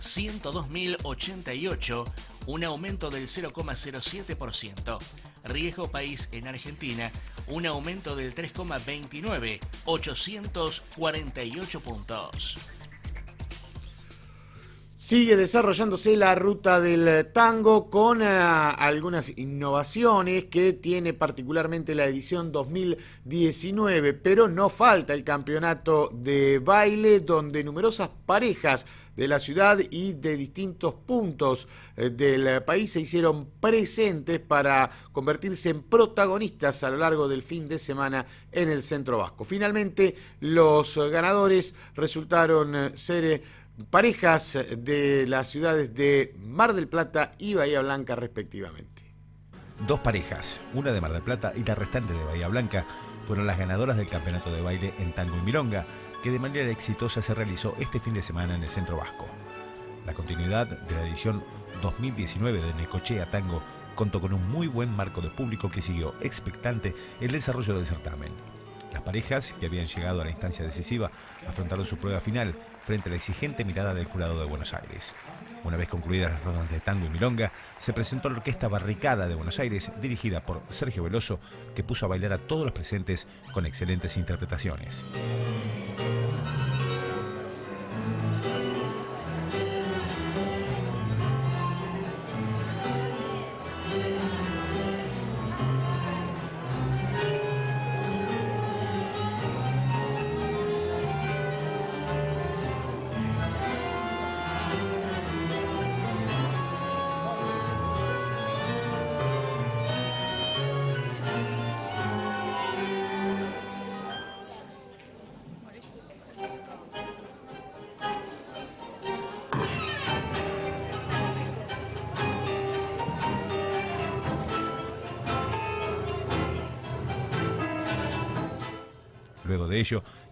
102.088, un aumento del 0,07%. Riesgo País en Argentina, un aumento del 3,29, 848 puntos. Sigue desarrollándose la ruta del tango con eh, algunas innovaciones que tiene particularmente la edición 2019, pero no falta el campeonato de baile donde numerosas parejas de la ciudad y de distintos puntos eh, del país se hicieron presentes para convertirse en protagonistas a lo largo del fin de semana en el centro vasco. Finalmente, los ganadores resultaron eh, ser parejas de las ciudades de Mar del Plata y Bahía Blanca respectivamente. Dos parejas, una de Mar del Plata y la restante de Bahía Blanca, fueron las ganadoras del campeonato de baile en tango y milonga, que de manera exitosa se realizó este fin de semana en el Centro Vasco. La continuidad de la edición 2019 de Necochea Tango contó con un muy buen marco de público que siguió expectante el desarrollo del certamen. Las parejas, que habían llegado a la instancia decisiva, afrontaron su prueba final frente a la exigente mirada del jurado de Buenos Aires. Una vez concluidas las rondas de tango y milonga, se presentó la orquesta Barricada de Buenos Aires, dirigida por Sergio Veloso, que puso a bailar a todos los presentes con excelentes interpretaciones.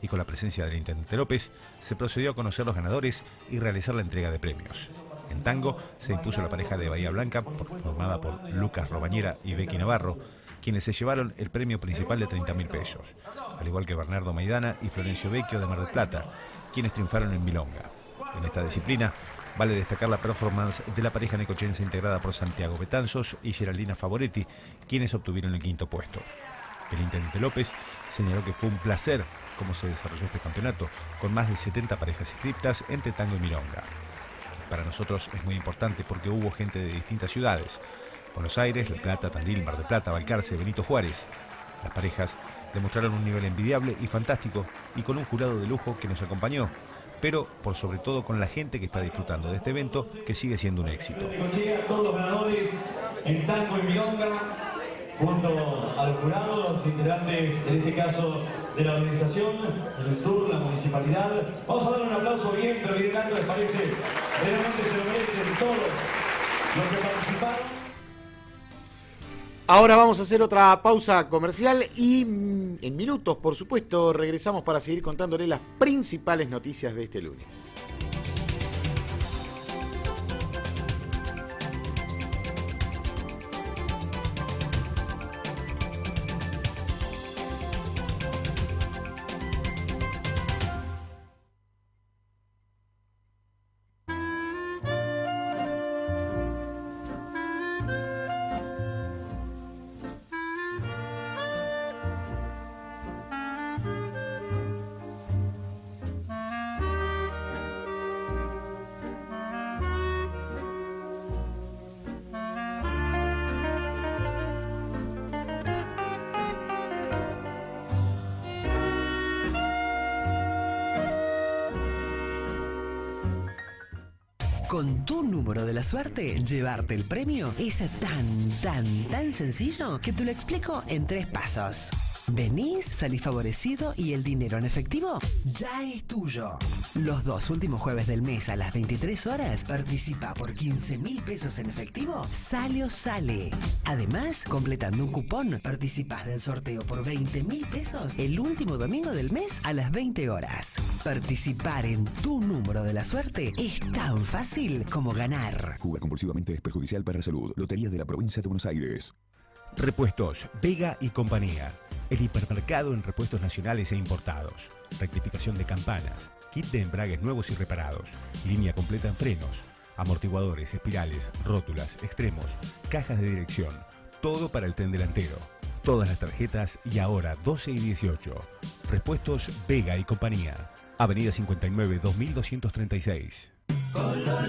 Y con la presencia del intendente López, se procedió a conocer los ganadores y realizar la entrega de premios. En tango se impuso la pareja de Bahía Blanca, formada por Lucas Robañera y Becky Navarro, quienes se llevaron el premio principal de 30 mil pesos, al igual que Bernardo Maidana y Florencio Vecchio de Mar del Plata, quienes triunfaron en Milonga. En esta disciplina, vale destacar la performance de la pareja necochense integrada por Santiago Betanzos y Geraldina Favoretti, quienes obtuvieron el quinto puesto. El intendente López señaló que fue un placer cómo se desarrolló este campeonato, con más de 70 parejas inscritas entre tango y milonga. Para nosotros es muy importante porque hubo gente de distintas ciudades, Buenos Aires, La Plata, Tandil, Mar del Plata, Balcarce, Benito Juárez. Las parejas demostraron un nivel envidiable y fantástico y con un jurado de lujo que nos acompañó, pero por sobre todo con la gente que está disfrutando de este evento que sigue siendo un éxito. todos ganadores en tango y junto al jurado, los integrantes, en este caso, de la organización, el tour, la municipalidad. Vamos a dar un aplauso bien, pero bien alto, ¿les parece? Realmente se lo merecen todos los que participaron. Ahora vamos a hacer otra pausa comercial y mm, en minutos, por supuesto, regresamos para seguir contándole las principales noticias de este lunes. Suerte, llevarte el premio es tan, tan, tan sencillo que te lo explico en tres pasos. Venís, salís favorecido y el dinero en efectivo ya es tuyo. Los dos últimos jueves del mes a las 23 horas participa por 15 mil pesos en efectivo. Sale o sale. Además, completando un cupón, participas del sorteo por 20 mil pesos el último domingo del mes a las 20 horas. Participar en tu número de la suerte es tan fácil como ganar. Jugar compulsivamente es perjudicial para la salud. Lotería de la provincia de Buenos Aires. Repuestos Vega y compañía. El hipermercado en repuestos nacionales e importados. Rectificación de campanas. Kit de embragues nuevos y reparados. Línea completa en frenos. Amortiguadores, espirales, rótulas, extremos. Cajas de dirección. Todo para el tren delantero. Todas las tarjetas y ahora 12 y 18. Repuestos Vega y compañía. Avenida 59 2236. Color.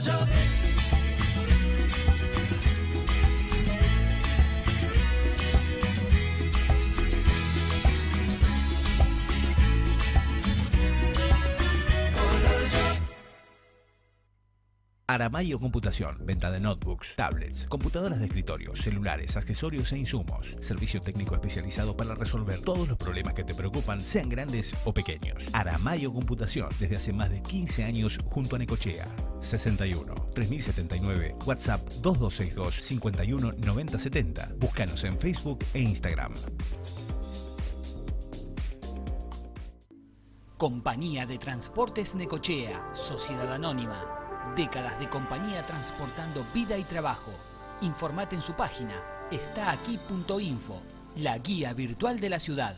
Aramayo Computación, venta de notebooks, tablets, computadoras de escritorio, celulares, accesorios e insumos. Servicio técnico especializado para resolver todos los problemas que te preocupan, sean grandes o pequeños. Aramayo Computación, desde hace más de 15 años junto a Necochea. 61 3079, WhatsApp 2262 51 9070. Búscanos en Facebook e Instagram. Compañía de Transportes Necochea, Sociedad Anónima. Décadas de compañía transportando vida y trabajo. Informate en su página estaaquí.info, la guía virtual de la ciudad.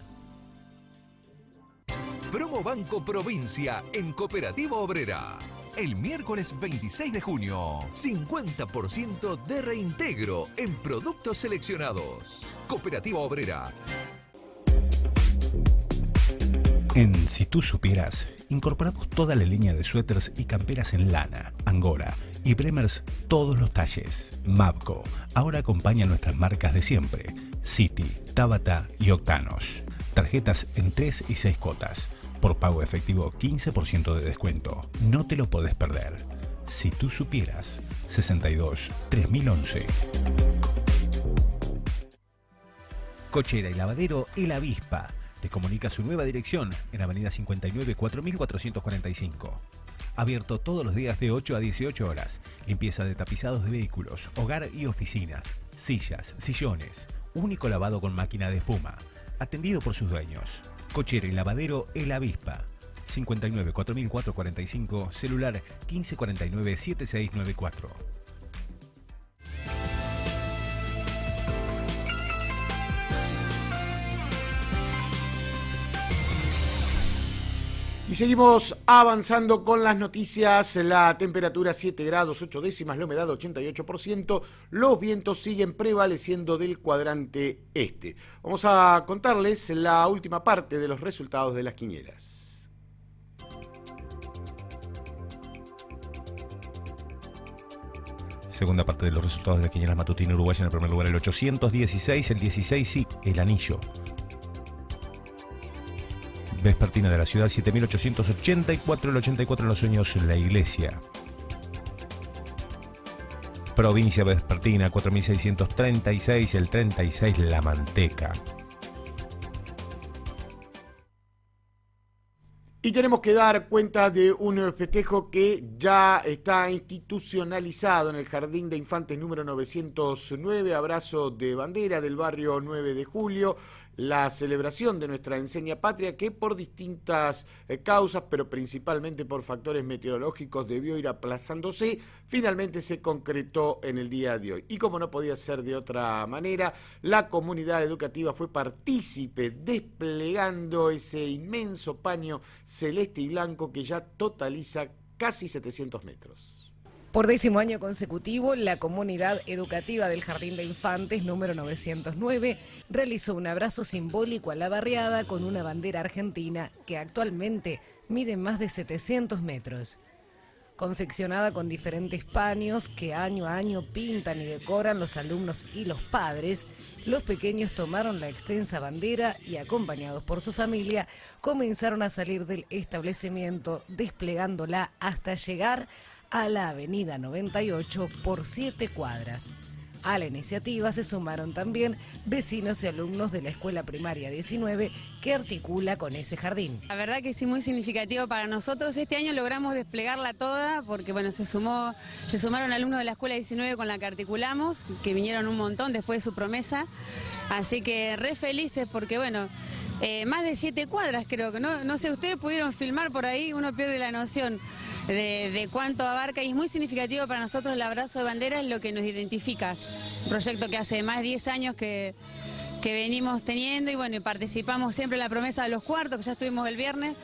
Promo Banco Provincia en Cooperativa Obrera. El miércoles 26 de junio, 50% de reintegro en productos seleccionados. Cooperativa Obrera. En Si tú supieras, incorporamos toda la línea de suéteres y camperas en lana, angora y bremers todos los talles. Mapco ahora acompaña nuestras marcas de siempre, City, Tabata y Octanos. Tarjetas en 3 y 6 cuotas. Por pago efectivo 15% de descuento. No te lo podés perder. Si tú supieras, 62 3011. Cochera y lavadero El Avispa. Te comunica su nueva dirección en Avenida 59 4445. Abierto todos los días de 8 a 18 horas. Limpieza de tapizados de vehículos, hogar y oficina. Sillas, sillones. Único lavado con máquina de espuma. Atendido por sus dueños. Cochera y lavadero El Avispa. 59 4445, celular 1549 7694. Y seguimos avanzando con las noticias. La temperatura 7 grados 8 décimas, la humedad 88%. Los vientos siguen prevaleciendo del cuadrante este. Vamos a contarles la última parte de los resultados de las quinielas. Segunda parte de los resultados de la quiniela matutina uruguaya en el primer lugar el 816, el 16 sí, el anillo. Vespertina de la ciudad 7884, el 84 en los sueños la iglesia. Provincia Vespertina 4636, el 36 la manteca. Y tenemos que dar cuenta de un festejo que ya está institucionalizado en el Jardín de Infantes número 909, abrazo de bandera del barrio 9 de julio la celebración de nuestra enseña patria que por distintas eh, causas, pero principalmente por factores meteorológicos, debió ir aplazándose, finalmente se concretó en el día de hoy. Y como no podía ser de otra manera, la comunidad educativa fue partícipe desplegando ese inmenso paño celeste y blanco que ya totaliza casi 700 metros. Por décimo año consecutivo, la comunidad educativa del Jardín de Infantes número 909 realizó un abrazo simbólico a la barriada con una bandera argentina que actualmente mide más de 700 metros. Confeccionada con diferentes paños que año a año pintan y decoran los alumnos y los padres, los pequeños tomaron la extensa bandera y acompañados por su familia comenzaron a salir del establecimiento desplegándola hasta llegar la avenida 98 por siete cuadras. A la iniciativa se sumaron también vecinos y alumnos de la Escuela Primaria 19 que articula con ese jardín. La verdad que sí, muy significativo para nosotros. Este año logramos desplegarla toda porque bueno, se sumó, se sumaron alumnos de la Escuela 19 con la que articulamos, que vinieron un montón después de su promesa. Así que re felices porque bueno, eh, más de siete cuadras creo que, no, no sé, ustedes pudieron filmar por ahí, uno pierde la noción de, cuánto abarca y es muy significativo para nosotros el abrazo de bandera, es lo que nos identifica. Un proyecto que hace más de 10 años que, que venimos teniendo y bueno, participamos siempre en la promesa de los cuartos, que ya estuvimos el viernes.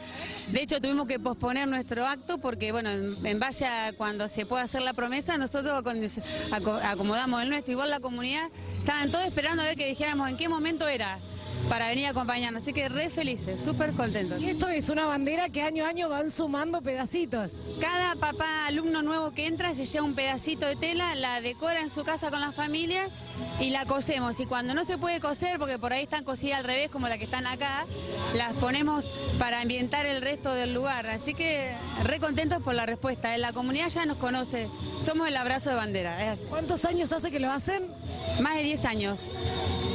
De hecho, tuvimos que posponer nuestro acto porque, bueno, en, base a cuando se pueda hacer la promesa, nosotros acomodamos el nuestro. Igual la comunidad, estaban todos esperando a ver que dijéramos en qué momento era. Para venir a acompañarnos. Así que re felices, súper contentos. Y esto es una bandera que año a año van sumando pedacitos. Cada papá alumno nuevo que entra se lleva un pedacito de tela, la decora en su casa con la familia y la cosemos. Y cuando no se puede coser, porque por ahí están cosidas al revés como la que están acá, las ponemos para ambientar el resto del lugar. Así que re contentos por la respuesta. La comunidad ya nos conoce, somos el abrazo de bandera. ¿Cuántos años hace que lo hacen? Más de 10 años.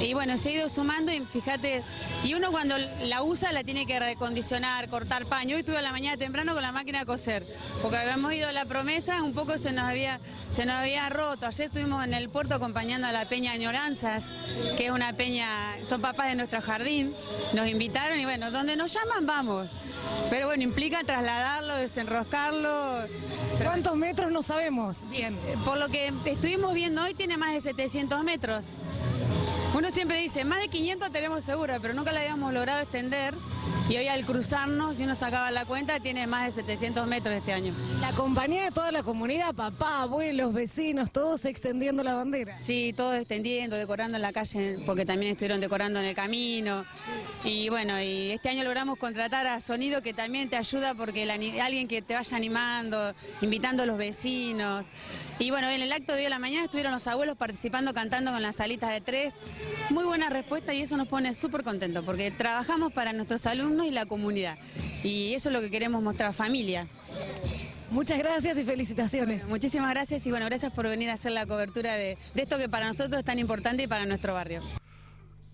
Y bueno, se ha ido sumando y fíjate, y uno cuando la usa la tiene que recondicionar, cortar paño. Hoy estuve a la mañana temprano con la máquina de coser, porque habíamos ido a la promesa, un poco se nos había, se nos había roto. Ayer estuvimos en el puerto acompañando a la Peña Añoranzas, que es una peña, son papás de nuestro jardín. Nos invitaron y bueno, donde nos llaman vamos. Pero bueno, implica trasladarlo, desenroscarlo. ¿Cuántos metros no sabemos? Bien. Por lo que estuvimos viendo hoy, tiene más de 700 metros. Uno siempre dice, más de 500 tenemos seguro, pero nunca la habíamos logrado extender. Y hoy al cruzarnos, si uno sacaba la cuenta, tiene más de 700 metros este año. La compañía de toda la comunidad, papá, abuelos, vecinos, todos extendiendo la bandera. Sí, todos extendiendo, decorando en la calle, porque también estuvieron decorando en el camino. Y bueno, y este año logramos contratar a Sonido, que también te ayuda porque alguien que te vaya animando, invitando a los vecinos. Y bueno, en el acto de hoy a la mañana estuvieron los abuelos participando, cantando con las salitas de tres. Muy buena respuesta y eso nos pone súper contentos porque trabajamos para nuestros alumnos y la comunidad. Y eso es lo que queremos mostrar, familia. Muchas gracias y felicitaciones. muchísimas gracias y bueno, gracias por venir a hacer la cobertura de, de esto que para nosotros es tan importante y para nuestro barrio.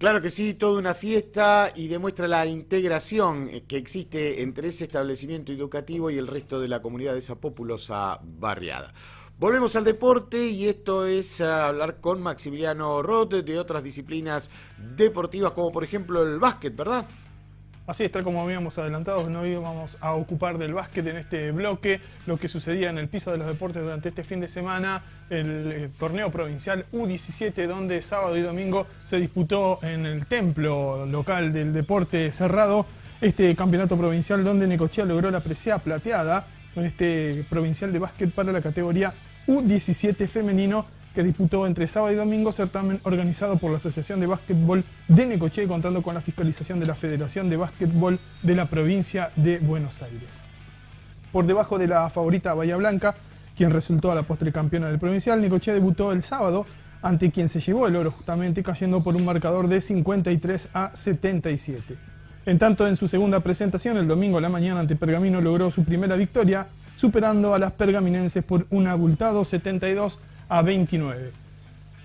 Claro que sí, toda una fiesta y demuestra la integración que existe entre ese establecimiento educativo y el resto de la comunidad de esa populosa barriada. Volvemos al deporte y esto es hablar con Maximiliano Roth de otras disciplinas deportivas como por ejemplo el básquet, ¿verdad? Así es, tal como habíamos adelantado, no íbamos a ocupar del básquet en este bloque, lo que sucedía en el piso de los deportes durante este fin de semana, el eh, torneo provincial U17, donde sábado y domingo se disputó en el templo local del deporte cerrado este campeonato provincial donde Necochea logró la presea plateada este provincial de básquet para la categoría U17 femenino que disputó entre sábado y domingo, certamen organizado por la Asociación de Básquetbol de Necochea, contando con la fiscalización de la Federación de Básquetbol de la provincia de Buenos Aires. Por debajo de la favorita Bahía Blanca, quien resultó a la postre campeona del provincial, Necochea debutó el sábado ante quien se llevó el oro justamente cayendo por un marcador de 53 a 77. En tanto, en su segunda presentación, el domingo a la mañana ante Pergamino logró su primera victoria superando a las pergaminenses por un abultado 72 a 29.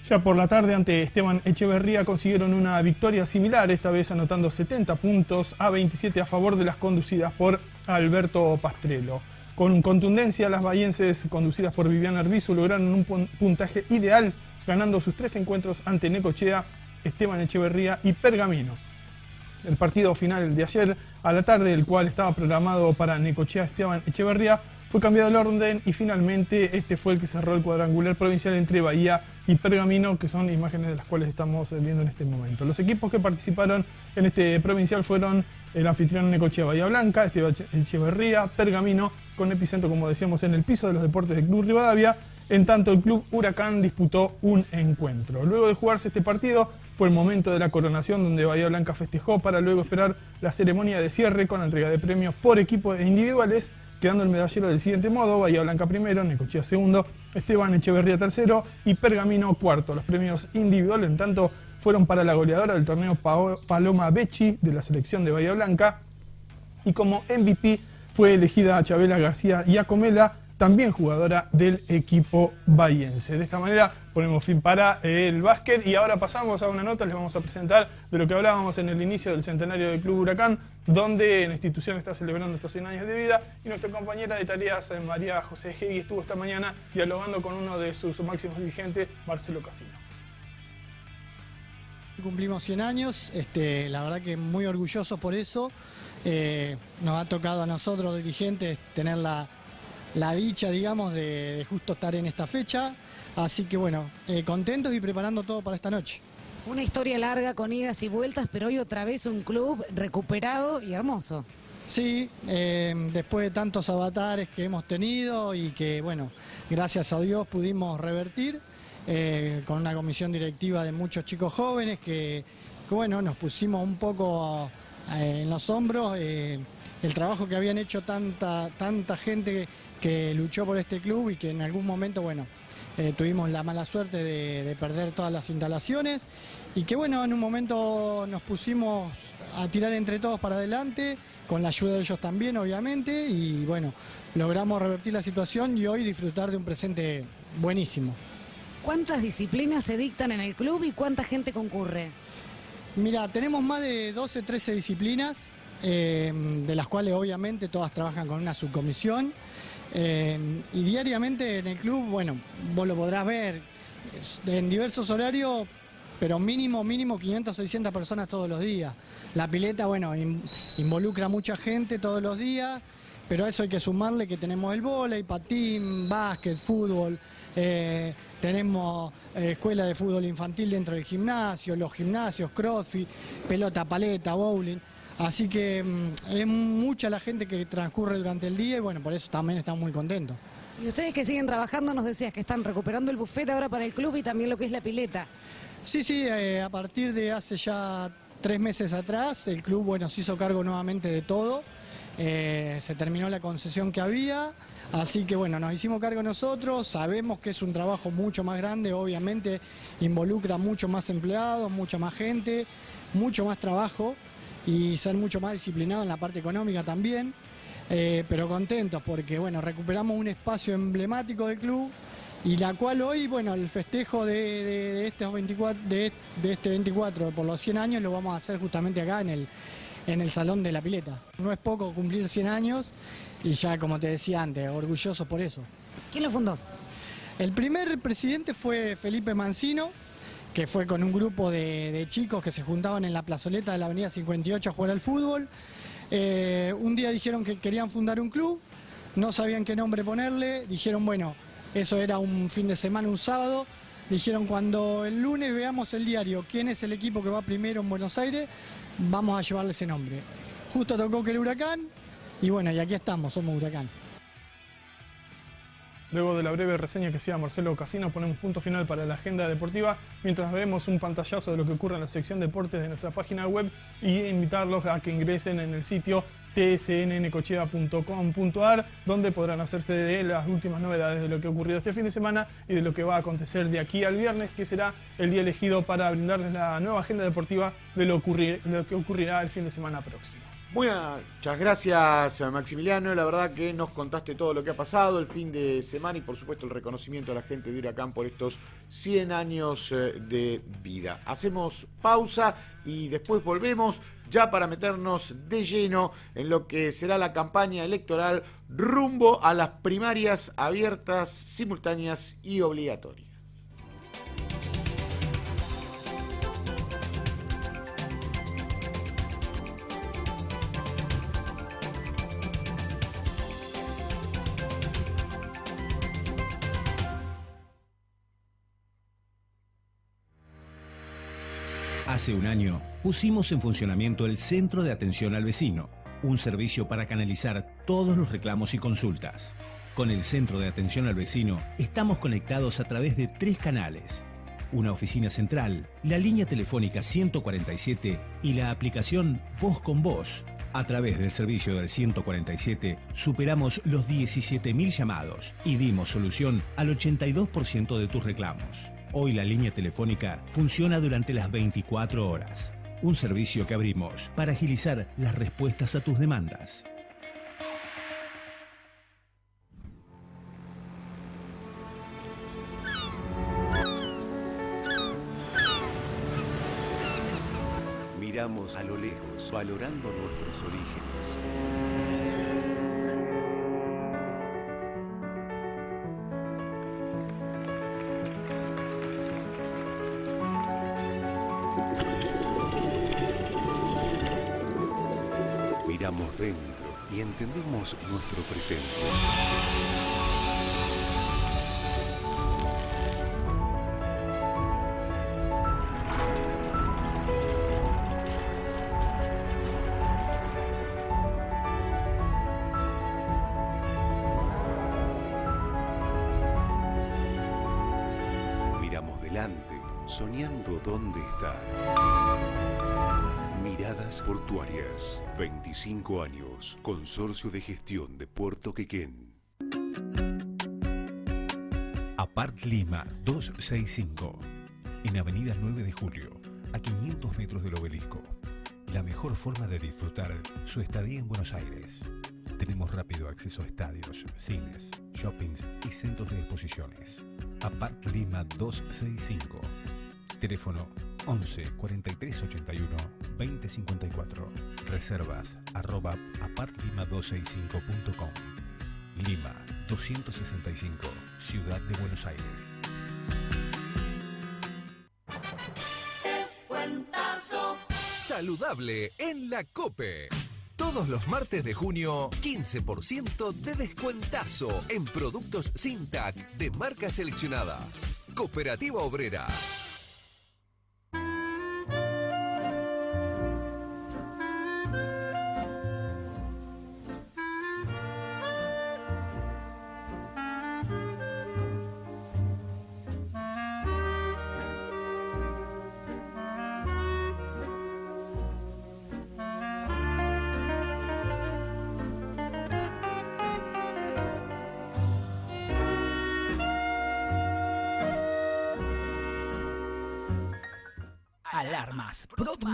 Ya por la tarde ante Esteban Echeverría consiguieron una victoria similar, esta vez anotando 70 puntos a 27 a favor de las conducidas por Alberto Pastrello. Con contundencia, las bahienses conducidas por Viviana Arbizu lograron un puntaje ideal, ganando sus tres encuentros ante Necochea, Esteban Echeverría y Pergamino. El partido final de ayer a la tarde, el cual estaba programado para Necochea Esteban Echeverría, fue cambiado el orden y finalmente este fue el que cerró el cuadrangular provincial entre Bahía y Pergamino, que son imágenes de las cuales estamos viendo en este momento. Los equipos que participaron en este provincial fueron el anfitrión Necochea Bahía Blanca, Esteban Echeverría, Pergamino, con epicentro, como decíamos, en el piso de los deportes del Club Rivadavia. En tanto, el Club Huracán disputó un encuentro. Luego de jugarse este partido, fue el momento de la coronación donde Bahía Blanca festejó para luego esperar la ceremonia de cierre con la entrega de premios por equipos e individuales quedando el medallero del siguiente modo, Bahía Blanca primero, Necochea segundo, Esteban Echeverría tercero y Pergamino cuarto. Los premios individuales en tanto fueron para la goleadora del torneo Paloma Becci de la selección de Bahía Blanca y como MVP fue elegida Chabela García Iacomela también jugadora del equipo bahiense. De esta manera ponemos fin para el básquet y ahora pasamos a una nota, les vamos a presentar de lo que hablábamos en el inicio del centenario del Club Huracán, donde la institución está celebrando estos 100 años de vida y nuestra compañera de tareas, María José Hegui, estuvo esta mañana dialogando con uno de sus máximos dirigentes, Marcelo Casino. Cumplimos 100 años, este, la verdad que muy orgulloso por eso. Eh, nos ha tocado a nosotros dirigentes tener la la dicha, digamos, de, justo estar en esta fecha. Así que bueno, eh, contentos y preparando todo para esta noche. Una historia larga con idas y vueltas, pero hoy otra vez un club recuperado y hermoso. Sí, eh, después de tantos avatares que hemos tenido y que, bueno, gracias a Dios pudimos revertir, eh, con una comisión directiva de muchos chicos jóvenes que, que bueno, nos pusimos un poco en los hombros el trabajo que habían hecho tanta, tanta gente que luchó por este club y que en algún momento, bueno, eh, tuvimos la mala suerte de, de perder todas las instalaciones y que bueno, en un momento nos pusimos a tirar entre todos para adelante, con la ayuda de ellos también, obviamente, y bueno, logramos revertir la situación y hoy disfrutar de un presente buenísimo. ¿Cuántas disciplinas se dictan en el club y cuánta gente concurre? Mira, tenemos más de 12, 13 disciplinas, eh, de las cuales obviamente todas trabajan con una subcomisión. Y diariamente en el club, bueno, vos lo podrás ver en diversos horarios, pero mínimo, mínimo 500, 600 personas todos los días. La pileta, bueno, in- involucra mucha gente todos los días, pero a eso hay que sumarle que tenemos el vóley, patín, básquet, fútbol, eh, tenemos eh, escuela de fútbol infantil dentro del gimnasio, los gimnasios, crossfit, pelota, paleta, bowling. Así que mm, es mucha la gente que transcurre durante el día y bueno, por eso también estamos muy contentos. Y ustedes que siguen trabajando, nos decías que están recuperando el buffet ahora para el club y también lo que es la pileta. Sí, sí, eh, a partir de hace ya tres meses atrás, el club bueno, se hizo cargo nuevamente de todo. Eh, se terminó la concesión que había, así que bueno, nos hicimos cargo nosotros, sabemos que es un trabajo mucho más grande, obviamente involucra mucho más empleados, mucha más gente, mucho más trabajo y ser mucho más disciplinado en la parte económica también. Eh, pero contentos porque bueno, recuperamos un espacio emblemático del club y la cual hoy, bueno, el festejo de, de- de estos 24, de, de este 24 por los 100 años lo vamos a hacer justamente acá en el, en el Salón de la Pileta. No es poco cumplir 100 años y ya, como te decía antes, orgulloso por eso. ¿Quién lo fundó? El primer presidente fue Felipe Mancino, que fue con un grupo de, de chicos que se juntaban en la plazoleta de la Avenida 58 a jugar al fútbol. Eh, un día dijeron que querían fundar un club, no sabían qué nombre ponerle, dijeron, bueno, eso era un fin de semana, un sábado, dijeron, cuando el lunes veamos el diario quién es el equipo que va primero en Buenos Aires, vamos a llevarle ese nombre. Justo tocó que el huracán, y bueno, y aquí estamos, somos huracán. Luego de la breve reseña que hacía Marcelo Casino, ponemos punto final para la agenda deportiva, mientras vemos un pantallazo de lo que ocurre en la sección deportes de nuestra página web y invitarlos a que ingresen en el sitio tsnncochea.com.ar, donde podrán hacerse de las últimas novedades de lo que ha ocurrido este fin de semana y de lo que va a acontecer de aquí al viernes, que será el día elegido para brindarles la nueva agenda deportiva de lo, de lo que ocurrirá el fin de semana próximo. Muchas gracias, Maximiliano. La verdad que nos contaste todo lo que ha pasado el fin de semana y, por supuesto, el reconocimiento a la gente de Huracán por estos 100 años eh, de vida. Hacemos pausa y después volvemos ya para meternos de lleno en lo que será la campaña electoral rumbo a las primarias abiertas, simultáneas y obligatorias. Hace un año pusimos en funcionamiento el Centro de Atención al Vecino, un servicio para canalizar todos los reclamos y consultas. Con el Centro de Atención al Vecino estamos conectados a través de tres canales. Una oficina central, la línea telefónica 147 y la aplicación Voz con Voz. A través del servicio del 147 superamos los 17.000 llamados y dimos solución al 82% de tus reclamos. Hoy la línea telefónica funciona durante las 24 horas. Un servicio que abrimos para agilizar las respuestas a tus demandas. Miramos a lo lejos, valorando nuestros orígenes. Dentro y entendemos nuestro presente. Miramos delante soñando dónde estar. Miradas Portuarias, 25 años, Consorcio de Gestión de Puerto Quequén. Apart Lima 265, en Avenida 9 de Julio, a 500 metros del obelisco. La mejor forma de disfrutar su estadía en Buenos Aires. Tenemos rápido acceso a estadios, cines, shoppings y centros de exposiciones. Apart Lima 265. Teléfono 11 43 81 20 54. Reservas arroba apartlima265.com. Lima 265, Ciudad de Buenos Aires. Saludable en la Cope. Todos los martes de junio, 15% de descuentazo en productos Sintac de marcas seleccionadas. Cooperativa Obrera.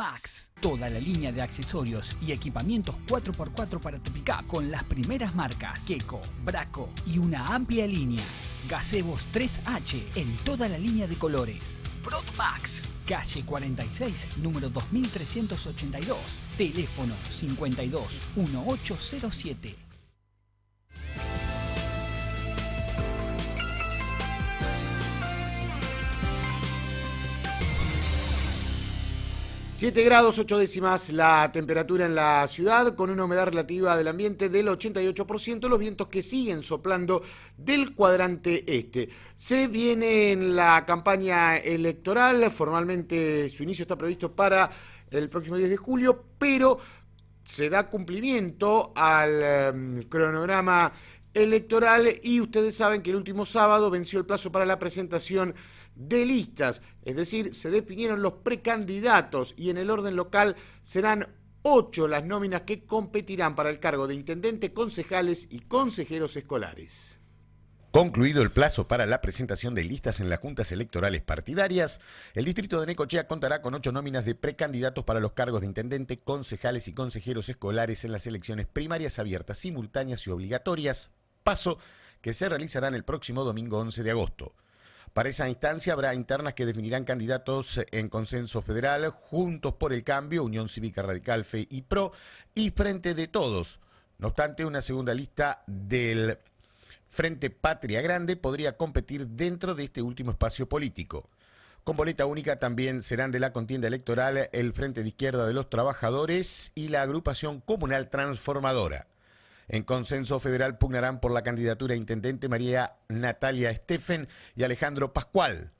Prodmax. Toda la línea de accesorios y equipamientos 4x4 para tu pickup con las primeras marcas Keco, Braco y una amplia línea. Gazebos 3H en toda la línea de colores. Prodmax. Calle 46, número 2382. Teléfono 52 7 grados 8 décimas la temperatura en la ciudad, con una humedad relativa del ambiente del 88%, los vientos que siguen soplando del cuadrante este. Se viene en la campaña electoral, formalmente su inicio está previsto para el próximo 10 de julio, pero se da cumplimiento al em, cronograma electoral y ustedes saben que el último sábado venció el plazo para la presentación de listas, es decir, se definieron los precandidatos y en el orden local serán ocho las nóminas que competirán para el cargo de intendente, concejales y consejeros escolares. Concluido el plazo para la presentación de listas en las juntas electorales partidarias, el distrito de Necochea contará con ocho nóminas de precandidatos para los cargos de intendente, concejales y consejeros escolares en las elecciones primarias abiertas, simultáneas y obligatorias, paso que se realizarán el próximo domingo 11 de agosto. Para esa instancia habrá internas que definirán candidatos en consenso federal, Juntos por el Cambio, Unión Cívica Radical, FE y PRO, y Frente de Todos. No obstante, una segunda lista del Frente Patria Grande podría competir dentro de este último espacio político. Con boleta única también serán de la contienda electoral el Frente de Izquierda de los Trabajadores y la Agrupación Comunal Transformadora. En consenso federal pugnarán por la candidatura a intendente María Natalia Steffen y Alejandro Pascual.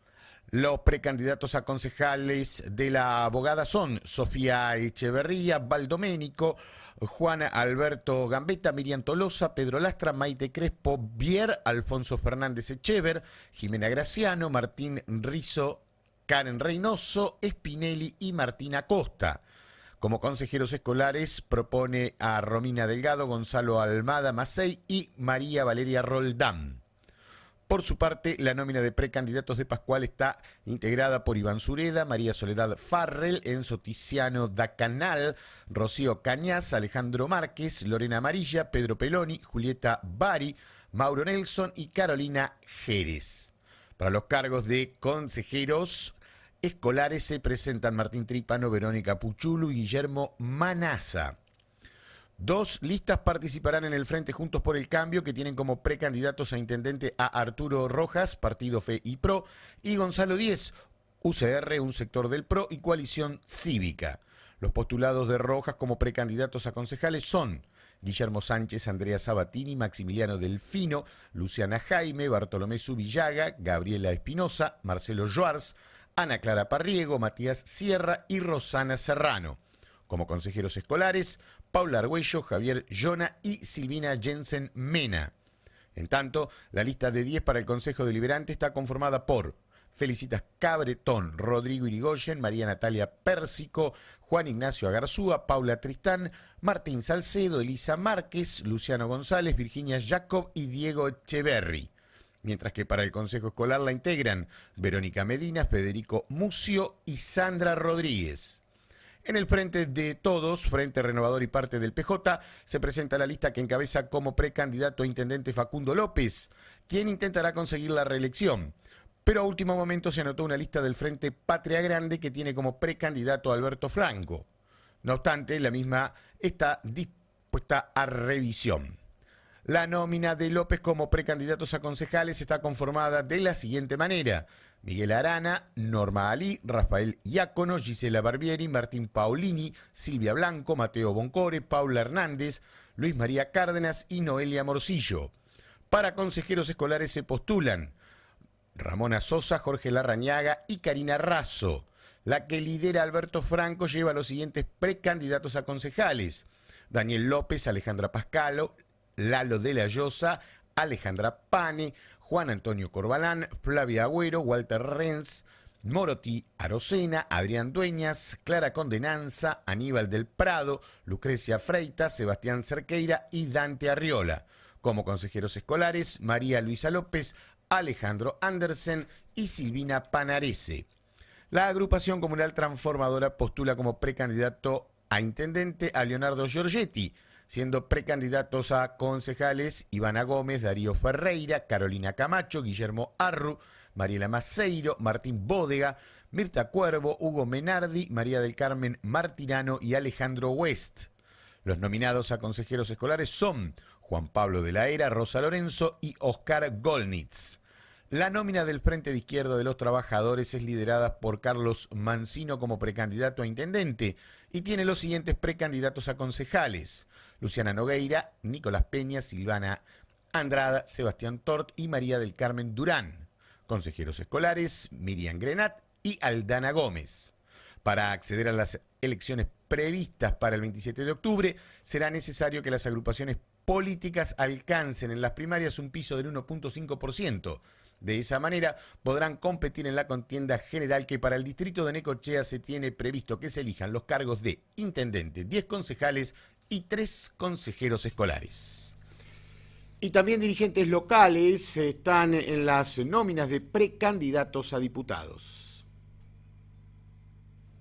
Los precandidatos a concejales de la abogada son Sofía Echeverría, Valdoménico, Juan Alberto Gambetta, Miriam Tolosa, Pedro Lastra, Maite Crespo, Bier, Alfonso Fernández Echever, Jimena Graciano, Martín Rizo, Karen Reynoso, Spinelli y Martina Costa. Como consejeros escolares propone a Romina Delgado, Gonzalo Almada Macei y María Valeria Roldán. Por su parte, la nómina de precandidatos de Pascual está integrada por Iván Sureda, María Soledad Farrell, Enzo Tiziano Dacanal, Rocío Cañas, Alejandro Márquez, Lorena Amarilla, Pedro Peloni, Julieta Bari, Mauro Nelson y Carolina Jerez. Para los cargos de consejeros, escolares se presentan Martín Tripano, Verónica Puchulu y Guillermo Manasa. Dos listas participarán en el Frente Juntos por el Cambio, que tienen como precandidatos a intendente a Arturo Rojas, Partido Fe y PRO, y Gonzalo Díez, UCR, un sector del PRO y Coalición Cívica. Los postulados de Rojas como precandidatos a concejales son Guillermo Sánchez, Andrea Sabatini, Maximiliano Delfino, Luciana Jaime, Bartolomé Subillaga, Gabriela Espinosa, Marcelo Joars, Ana Clara Parriego, Matías Sierra y Rosana Serrano. Como consejeros escolares, Paula Argüello, Javier Yona y Silvina Jensen Mena. En tanto, la lista de 10 para el Consejo Deliberante está conformada por Felicitas Cabretón, Rodrigo Irigoyen, María Natalia Pérsico, Juan Ignacio Agarzúa, Paula Tristán, Martín Salcedo, Elisa Márquez, Luciano González, Virginia Jacob y Diego Echeverry. Mientras que para el Consejo Escolar la integran Verónica Medina, Federico Mucio y Sandra Rodríguez. En el frente de todos, Frente Renovador y parte del PJ, se presenta la lista que encabeza como precandidato a intendente Facundo López, quien intentará conseguir la reelección. Pero a último momento se anotó una lista del Frente Patria Grande que tiene como precandidato a Alberto Franco. No obstante, la misma está dispuesta a revisión. La nómina de López como precandidatos a concejales está conformada de la siguiente manera. Miguel Arana, Norma Ali, Rafael Iácono, Gisela Barbieri, Martín Paulini, Silvia Blanco, Mateo Boncore, Paula Hernández, Luis María Cárdenas y Noelia Morcillo. Para consejeros escolares se postulan Ramona Sosa, Jorge Larrañaga y Karina Razo. La que lidera Alberto Franco lleva los siguientes precandidatos a concejales. Daniel López, Alejandra Pascalo, Lalo de la Llosa, Alejandra Pane, Juan Antonio Corbalán, Flavia Agüero, Walter Renz, Moroti Arocena, Adrián Dueñas, Clara Condenanza, Aníbal del Prado, Lucrecia Freita, Sebastián Cerqueira y Dante Arriola. Como consejeros escolares, María Luisa López, Alejandro Andersen y Silvina Panarese. La agrupación comunal transformadora postula como precandidato a intendente a Leonardo Giorgetti, siendo precandidatos a concejales Ivana Gómez, Darío Ferreira, Carolina Camacho, Guillermo Arru, Mariela Maceiro, Martín Bódega, Mirta Cuervo, Hugo Menardi, María del Carmen Martirano y Alejandro West. Los nominados a consejeros escolares son Juan Pablo de la Era, Rosa Lorenzo y Oscar Golnitz. La nómina del Frente de Izquierda de los Trabajadores es liderada por Carlos Mancino como precandidato a intendente y tiene los siguientes precandidatos a concejales. Luciana Nogueira, Nicolás Peña, Silvana Andrada, Sebastián Tort y María del Carmen Durán. Consejeros escolares, Miriam Grenat y Aldana Gómez. Para acceder a las elecciones previstas para el 27 de octubre, será necesario que las agrupaciones políticas alcancen en las primarias un piso del 1.5%. De esa manera podrán competir en la contienda general que para el distrito de Necochea se tiene previsto que se elijan los cargos de intendente, 10 concejales y 3 consejeros escolares. Y también dirigentes locales están en las nóminas de precandidatos a diputados.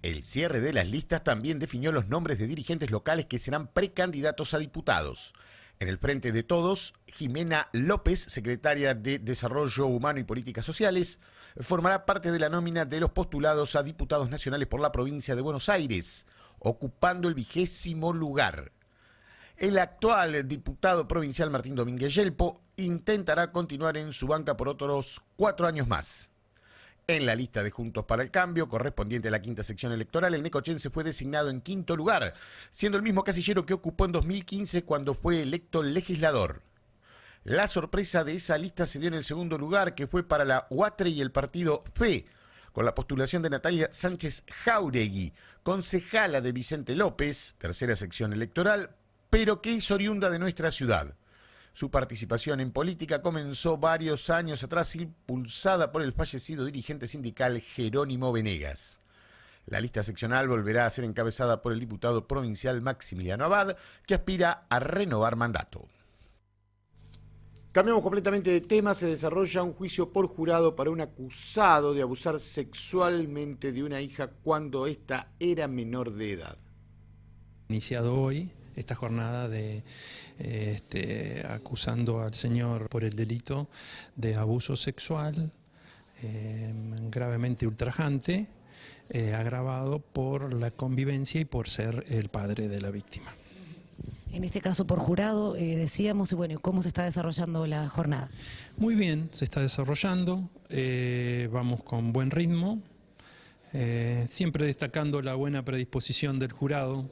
El cierre de las listas también definió los nombres de dirigentes locales que serán precandidatos a diputados. En el frente de todos, Jimena López, secretaria de Desarrollo Humano y Políticas Sociales, formará parte de la nómina de los postulados a diputados nacionales por la provincia de Buenos Aires, ocupando el vigésimo lugar. El actual diputado provincial Martín Domínguez Yelpo intentará continuar en su banca por otros cuatro años más. En la lista de Juntos para el Cambio, correspondiente a la quinta sección electoral, el necochense fue designado en quinto lugar, siendo el mismo casillero que ocupó en 2015 cuando fue electo legislador. La sorpresa de esa lista se dio en el segundo lugar, que fue para la UATRE y el partido FE, con la postulación de Natalia Sánchez Jauregui, concejala de Vicente López, tercera sección electoral, pero que es oriunda de nuestra ciudad. Su participación en política comenzó varios años atrás, impulsada por el fallecido dirigente sindical Jerónimo Venegas. La lista seccional volverá a ser encabezada por el diputado provincial Maximiliano Abad, que aspira a renovar mandato. Cambiamos completamente de tema. Se desarrolla un juicio por jurado para un acusado de abusar sexualmente de una hija cuando ésta era menor de edad. Iniciado hoy esta jornada de este, acusando al señor por el delito de abuso sexual eh, gravemente ultrajante, eh, agravado por la convivencia y por ser el padre de la víctima. En este caso por jurado, eh, decíamos, y bueno, ¿cómo se está desarrollando la jornada? Muy bien, se está desarrollando, vamos con buen ritmo, siempre destacando la buena predisposición del jurado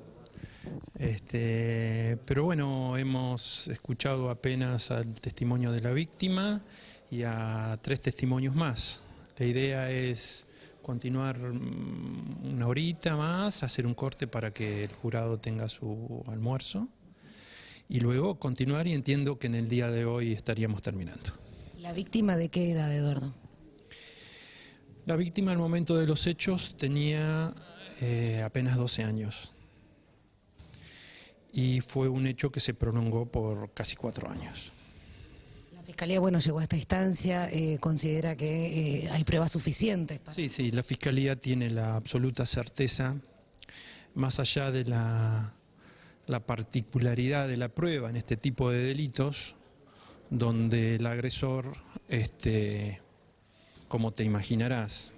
este, pero bueno, hemos escuchado apenas al testimonio de la víctima y a tres testimonios más. La idea es continuar mm, una horita más, hacer un corte para que el jurado tenga su almuerzo y luego continuar y entiendo que en el día de hoy estaríamos terminando. ¿La víctima de qué edad, Eduardo? La víctima al momento de los hechos tenía eh, apenas 12 años y fue un hecho que se prolongó por casi cuatro años. La Fiscalía, bueno, llegó a esta instancia, eh, considera que eh, hay pruebas suficientes. para- Sí, sí, la Fiscalía tiene la absoluta certeza, más allá de la, la particularidad de la prueba en este tipo de delitos, donde el agresor, este, como te imaginarás,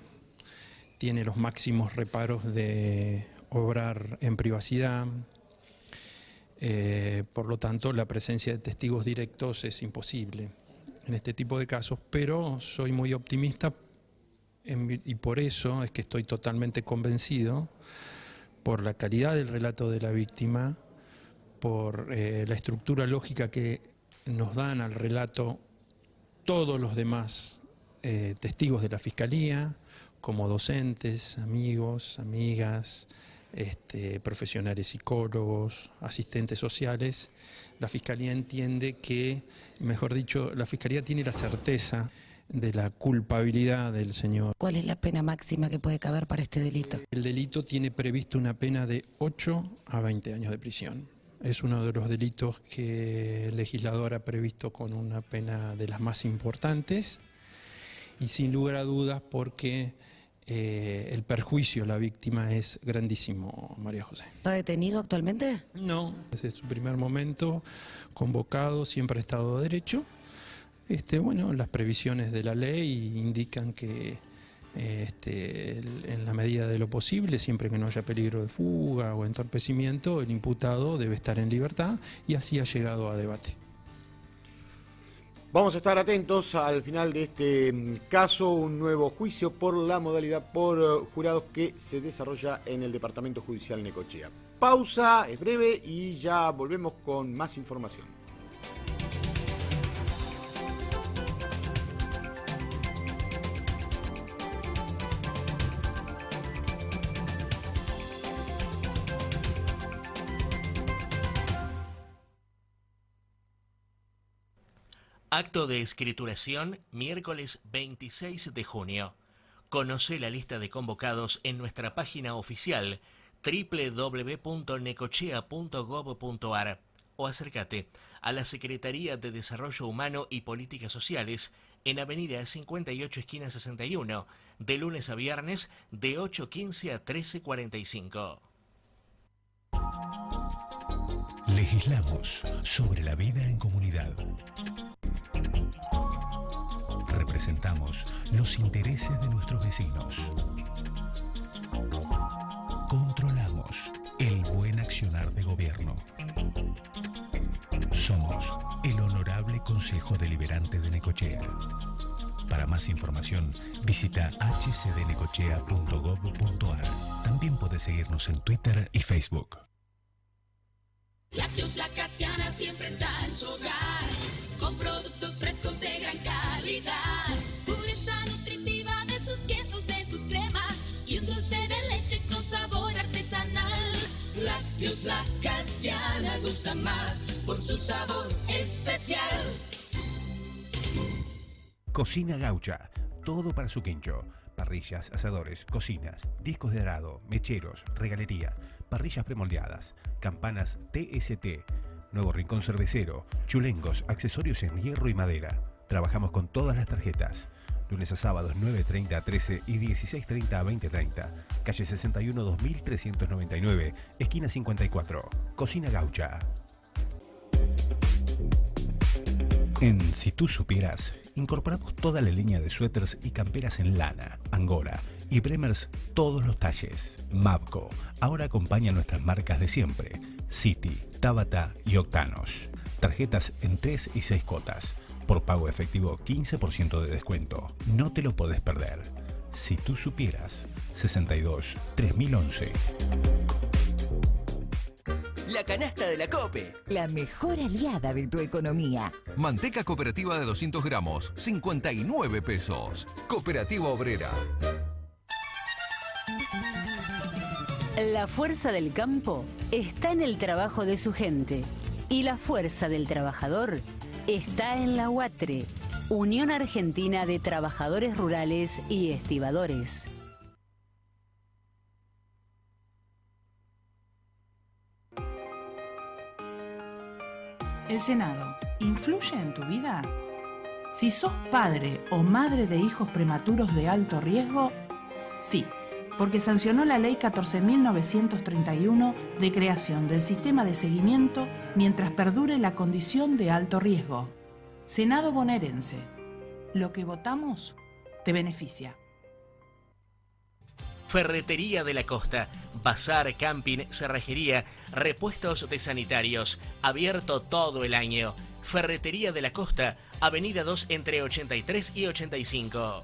tiene los máximos reparos de obrar en privacidad, eh, por lo tanto la presencia de testigos directos es imposible en este tipo de casos, pero soy muy optimista y por eso es que estoy totalmente convencido por la calidad del relato de la víctima, por eh, la estructura lógica que nos dan al relato todos los demás eh, testigos de la Fiscalía, como docentes, amigos, amigas, este, profesionales psicólogos, asistentes sociales. La Fiscalía entiende que, mejor dicho, la Fiscalía tiene la certeza de la culpabilidad del señor. ¿Cuál es la pena máxima que puede caber para este delito? El delito tiene previsto una pena de 8 a 20 años de prisión. Es uno de los delitos que el legislador ha previsto con una pena de las más importantes y sin lugar a dudas porque eh, el perjuicio a la víctima es grandísimo, María José. ¿Está detenido actualmente? No, desde su primer momento convocado, siempre ha estado de derecho. Este, bueno, las previsiones de la ley indican que eh, este, en la medida de lo posible, siempre que no haya peligro de fuga o entorpecimiento, el imputado debe estar en libertad y así ha llegado a debate. Vamos a estar atentos al final de este mm, caso, un nuevo juicio por la modalidad por eh, jurados que se desarrolla en el Departamento Judicial Necochea. Pausa, es breve y ya volvemos con más información. Acto de escrituración, miércoles 26 de junio. Conoce la lista de convocados en nuestra página oficial www.necochea.gov.ar o acércate a la Secretaría de Desarrollo Humano y Políticas Sociales en Avenida 58 esquina 61, de lunes a viernes de 8.15 a 13.45. Legislamos sobre la vida en comunidad. Representamos los intereses de nuestros vecinos. Controlamos el buen accionar de gobierno. Somos el Honorable Consejo Deliberante de Necochea. Para más información, visita hcdnecochea.gov.ar. También puedes seguirnos en Twitter y Facebook. La Casiana siempre está en su hogar, Más por su sabor especial. Cocina Gaucha. Todo para su quincho. Parrillas, asadores, cocinas, discos de arado, mecheros, regalería, parrillas premoldeadas, campanas TST, nuevo rincón cervecero, chulengos, accesorios en hierro y madera. Trabajamos con todas las tarjetas. Lunes a sábados 9.30 a 13 y 16.30 a 20.30. Calle 61 2399, esquina 54. Cocina Gaucha. En Si tú supieras, incorporamos toda la línea de suéteres y camperas en lana, angora y bremers todos los talles. Mapco ahora acompaña nuestras marcas de siempre, City, Tabata y Octanos. Tarjetas en 3 y 6 cotas. Por pago efectivo 15% de descuento. No te lo podés perder. Si tú supieras, 62 3011. La canasta de la COPE. La mejor aliada de tu economía. Manteca cooperativa de 200 gramos, 59 pesos. Cooperativa Obrera. La fuerza del campo está en el trabajo de su gente y la fuerza del trabajador está en la UATRE. Unión Argentina de Trabajadores Rurales y Estibadores. ¿El Senado influye en tu vida? Si sos padre o madre de hijos prematuros de alto riesgo, sí, porque sancionó la Ley 14.931 de creación del sistema de seguimiento mientras perdure la condición de alto riesgo. Senado bonaerense. Lo que votamos te beneficia. Ferretería de la Costa, bazar, camping, cerrajería, repuestos de sanitarios, abierto todo el año. Ferretería de la Costa, Avenida 2 entre 83 y 85.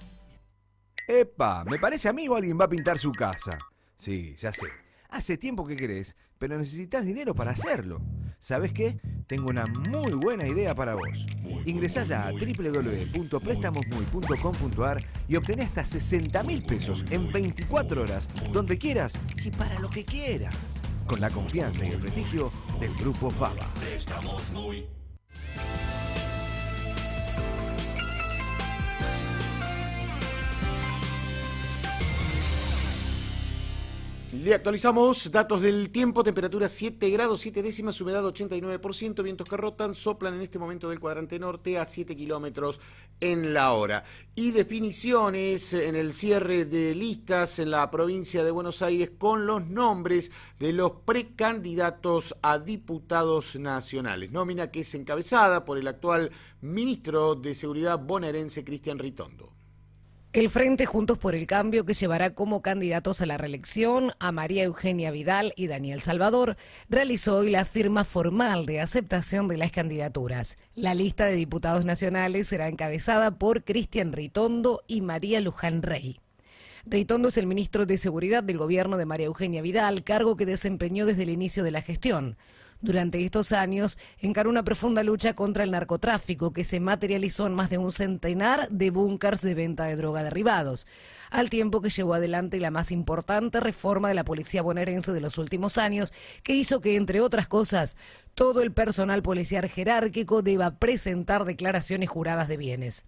Epa, me parece a mí o alguien va a pintar su casa. Sí, ya sé. Hace tiempo que querés, pero necesitas dinero para hacerlo. ¿Sabes qué? Tengo una muy buena idea para vos. Ingresá ya a www.prestamosmuy.com.ar y obtené hasta 60 mil pesos en 24 horas, donde quieras y para lo que quieras. Con la confianza y el prestigio del Grupo Fava. Muy. Le actualizamos datos del tiempo, temperatura 7 grados 7 décimas, humedad 89%, vientos que rotan, soplan en este momento del cuadrante norte a 7 kilómetros en la hora. Y definiciones en el cierre de listas en la provincia de Buenos Aires con los nombres de los precandidatos a diputados nacionales. Nómina que es encabezada por el actual ministro de Seguridad bonaerense, Cristian Ritondo. El Frente Juntos por el Cambio, que llevará como candidatos a la reelección a María Eugenia Vidal y Daniel Salvador, realizó hoy la firma formal de aceptación de las candidaturas. La lista de diputados nacionales será encabezada por Cristian Ritondo y María Luján Rey. Ritondo es el ministro de Seguridad del gobierno de María Eugenia Vidal, cargo que desempeñó desde el inicio de la gestión. Durante estos años encaró una profunda lucha contra el narcotráfico que se materializó en más de un centenar de búnkers de venta de droga derribados, al tiempo que llevó adelante la más importante reforma de la policía bonaerense de los últimos años, que hizo que, entre otras cosas, todo el personal policial jerárquico deba presentar declaraciones juradas de bienes.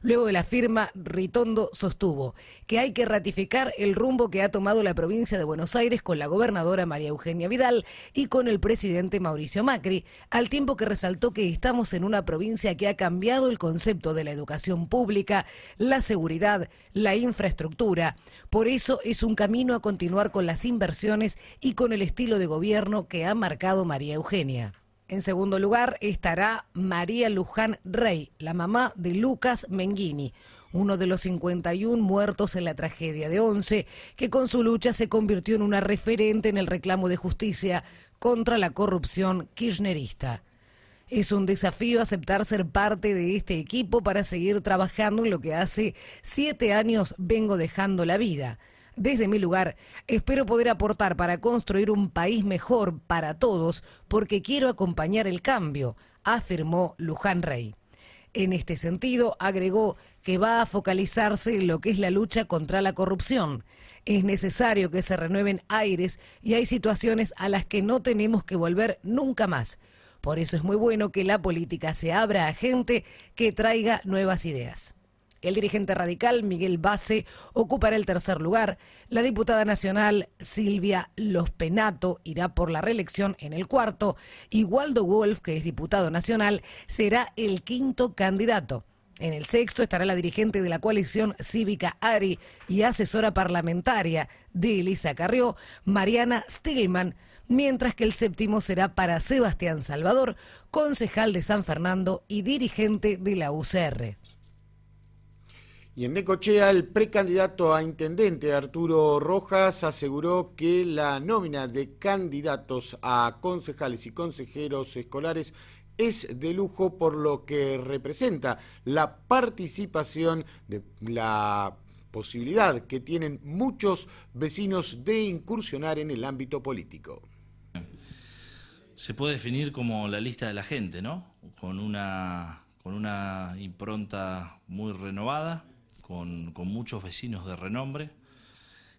Luego de la firma, Ritondo sostuvo que hay que ratificar el rumbo que ha tomado la provincia de Buenos Aires con la gobernadora María Eugenia Vidal y con el presidente Mauricio Macri, al tiempo que resaltó que estamos en una provincia que ha cambiado el concepto de la educación pública, la seguridad, la infraestructura. Por eso es un camino a continuar con las inversiones y con el estilo de gobierno que ha marcado María Eugenia. En segundo lugar estará María Luján Rey, la mamá de Lucas Menghini, uno de los 51 muertos en la tragedia de Once, que con su lucha se convirtió en una referente en el reclamo de justicia contra la corrupción kirchnerista. Es un desafío aceptar ser parte de este equipo para seguir trabajando en lo que hace siete años vengo dejando la vida. Desde mi lugar, espero poder aportar para construir un país mejor para todos porque quiero acompañar el cambio, afirmó Luján Rey. En este sentido, agregó que va a focalizarse en lo que es la lucha contra la corrupción. Es necesario que se renueven aires y hay situaciones a las que no tenemos que volver nunca más. Por eso es muy bueno que la política se abra a gente que traiga nuevas ideas. El dirigente radical Miguel Base ocupará el tercer lugar. La diputada nacional Silvia Los Penato irá por la reelección en el cuarto. Y Waldo Wolf, que es diputado nacional, será el quinto candidato. En el sexto estará la dirigente de la coalición cívica ARI y asesora parlamentaria de Elisa Carrió, Mariana Stillman, mientras que el séptimo será para Sebastián Salvador, concejal de San Fernando y dirigente de la UCR. Y en Necochea, el precandidato a intendente Arturo Rojas aseguró que la nómina de candidatos a concejales y consejeros escolares es de lujo por lo que representa la participación de la posibilidad que tienen muchos vecinos de incursionar en el ámbito político. Se puede definir como la lista de la gente, ¿no? Con una, con una impronta muy renovada, con, con, muchos vecinos de renombre.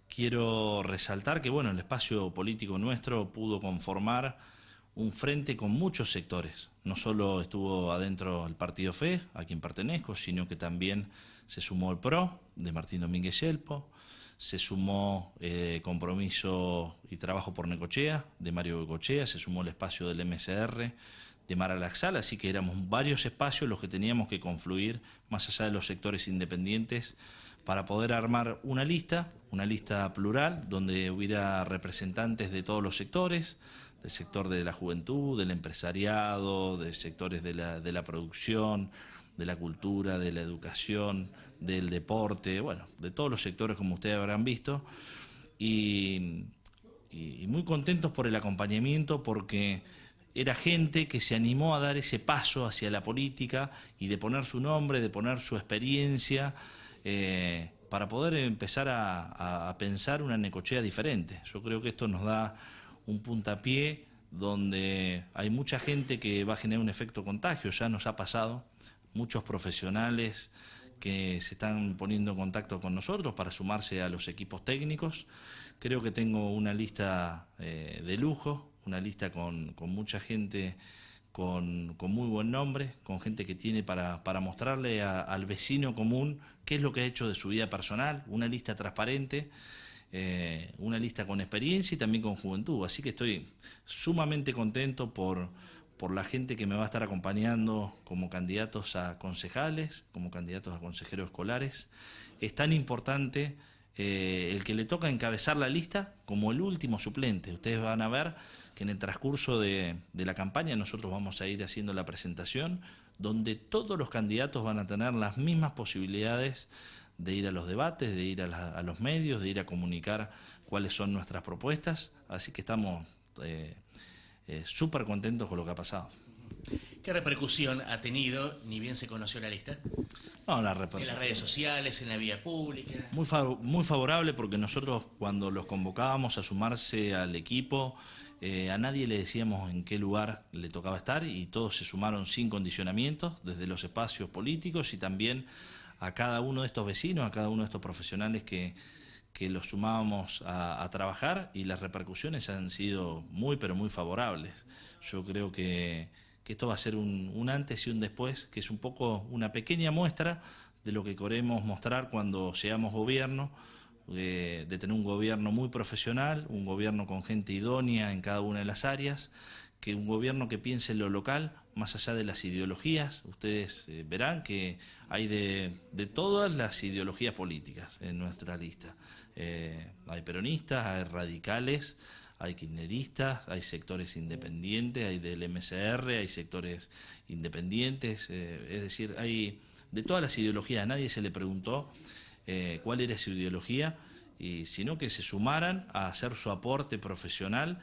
Quiero resaltar que bueno, el espacio político nuestro pudo conformar un frente con muchos sectores. No solo estuvo adentro el Partido FE, a quien pertenezco, sino que también se sumó el PRO de Martín Domínguez Yelpo, se sumó eh, Compromiso y Trabajo por Necochea de Mario Necochea, se sumó el espacio del MSR de Mara Laxal, así que éramos varios espacios los que teníamos que confluir más allá de los sectores independientes para poder armar una lista, una lista plural, donde hubiera representantes de todos los sectores, del sector de la juventud, del empresariado, de sectores de la, de la producción, de la cultura, de la educación, del deporte, bueno, de todos los sectores como ustedes habrán visto. Y- y muy contentos por el acompañamiento porque era gente que se animó a dar ese paso hacia la política y de poner su nombre, de poner su experiencia, eh, para poder empezar a, pensar una necochea diferente. Yo creo que esto nos da un puntapié donde hay mucha gente que va a generar un efecto contagio, ya nos ha pasado, muchos profesionales que se están poniendo en contacto con nosotros para sumarse a los equipos técnicos. Creo que tengo una lista eh, de lujo, una lista con, con mucha gente con, con muy buen nombre, con gente que tiene para, para mostrarle al vecino común qué es lo que ha hecho de su vida personal, una lista transparente, eh, una lista con experiencia y también con juventud. Así que estoy sumamente contento por, por la gente que me va a estar acompañando como candidatos a concejales, como candidatos a consejeros escolares. Es tan importante eh, el que le toca encabezar la lista como el último suplente. Ustedes van a ver que en el transcurso de, de la campaña nosotros vamos a ir haciendo la presentación donde todos los candidatos van a tener las mismas posibilidades de ir a los debates, de ir a, la- a los medios, de ir a comunicar cuáles son nuestras propuestas. Así que estamos eh, eh, súper contentos con lo que ha pasado. ¿Qué repercusión ha tenido, ni bien se conoció la lista? No, la En las redes sociales, en la vía pública. Muy, fa- muy favorable porque nosotros cuando los convocábamos a sumarse al equipo, eh, a nadie le decíamos en qué lugar le tocaba estar y todos se sumaron sin condicionamientos, desde los espacios políticos y también a cada uno de estos vecinos, a cada uno de estos profesionales que, que los sumábamos a, trabajar y las repercusiones han sido muy, pero muy favorables. Yo creo que, esto va a ser un antes y un después, que es un poco una pequeña muestra de lo que queremos mostrar cuando seamos gobierno, de, tener un gobierno muy profesional, un gobierno con gente idónea en cada una de las áreas, que un gobierno que piense en lo local, más allá de las ideologías. Ustedes eh, verán que hay de, de todas las ideologías políticas en nuestra lista. Eh, hay peronistas, hay radicales, hay kirchneristas, hay sectores independientes, hay del MCR, hay sectores independientes, eh, es decir, hay de todas las ideologías, a nadie se le preguntó eh, cuál era su ideología, y sino que se sumaran a hacer su aporte profesional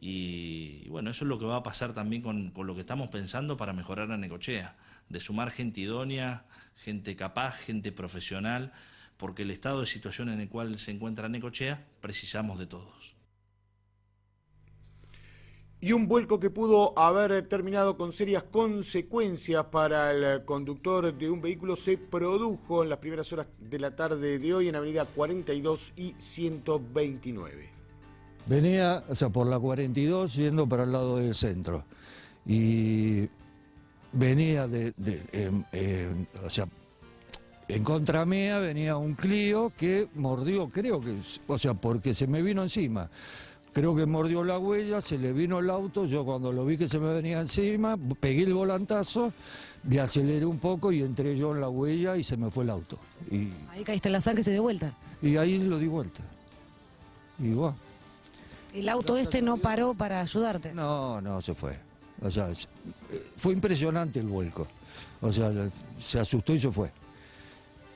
y, bueno, eso es lo que va a pasar también con, con lo que estamos pensando para mejorar a Necochea, de sumar gente idónea, gente capaz, gente profesional, porque el estado de situación en el cual se encuentra Necochea precisamos de todos. Y un vuelco que pudo haber terminado con serias consecuencias para el conductor de un vehículo se produjo en las primeras horas de la tarde de hoy en Avenida 42 y 129. Venía, o sea, por la 42 yendo para el lado del centro. Y venía de, em, em, o sea, en contra mía venía un Clio que mordió, creo que, o sea, porque se me vino encima. Creo que mordió la huella, se le vino el auto, yo cuando lo vi que se me venía encima, pegué el volantazo, me aceleré un poco y entré yo en la huella y se me fue el auto. Y, Ahí caíste en la sangre y se dio vuelta. y ahí lo di vuelta. Y bueno. El auto este no paró para ayudarte. No, no, se fue. O sea, eh, fue impresionante el vuelco. O sea, se asustó y se fue.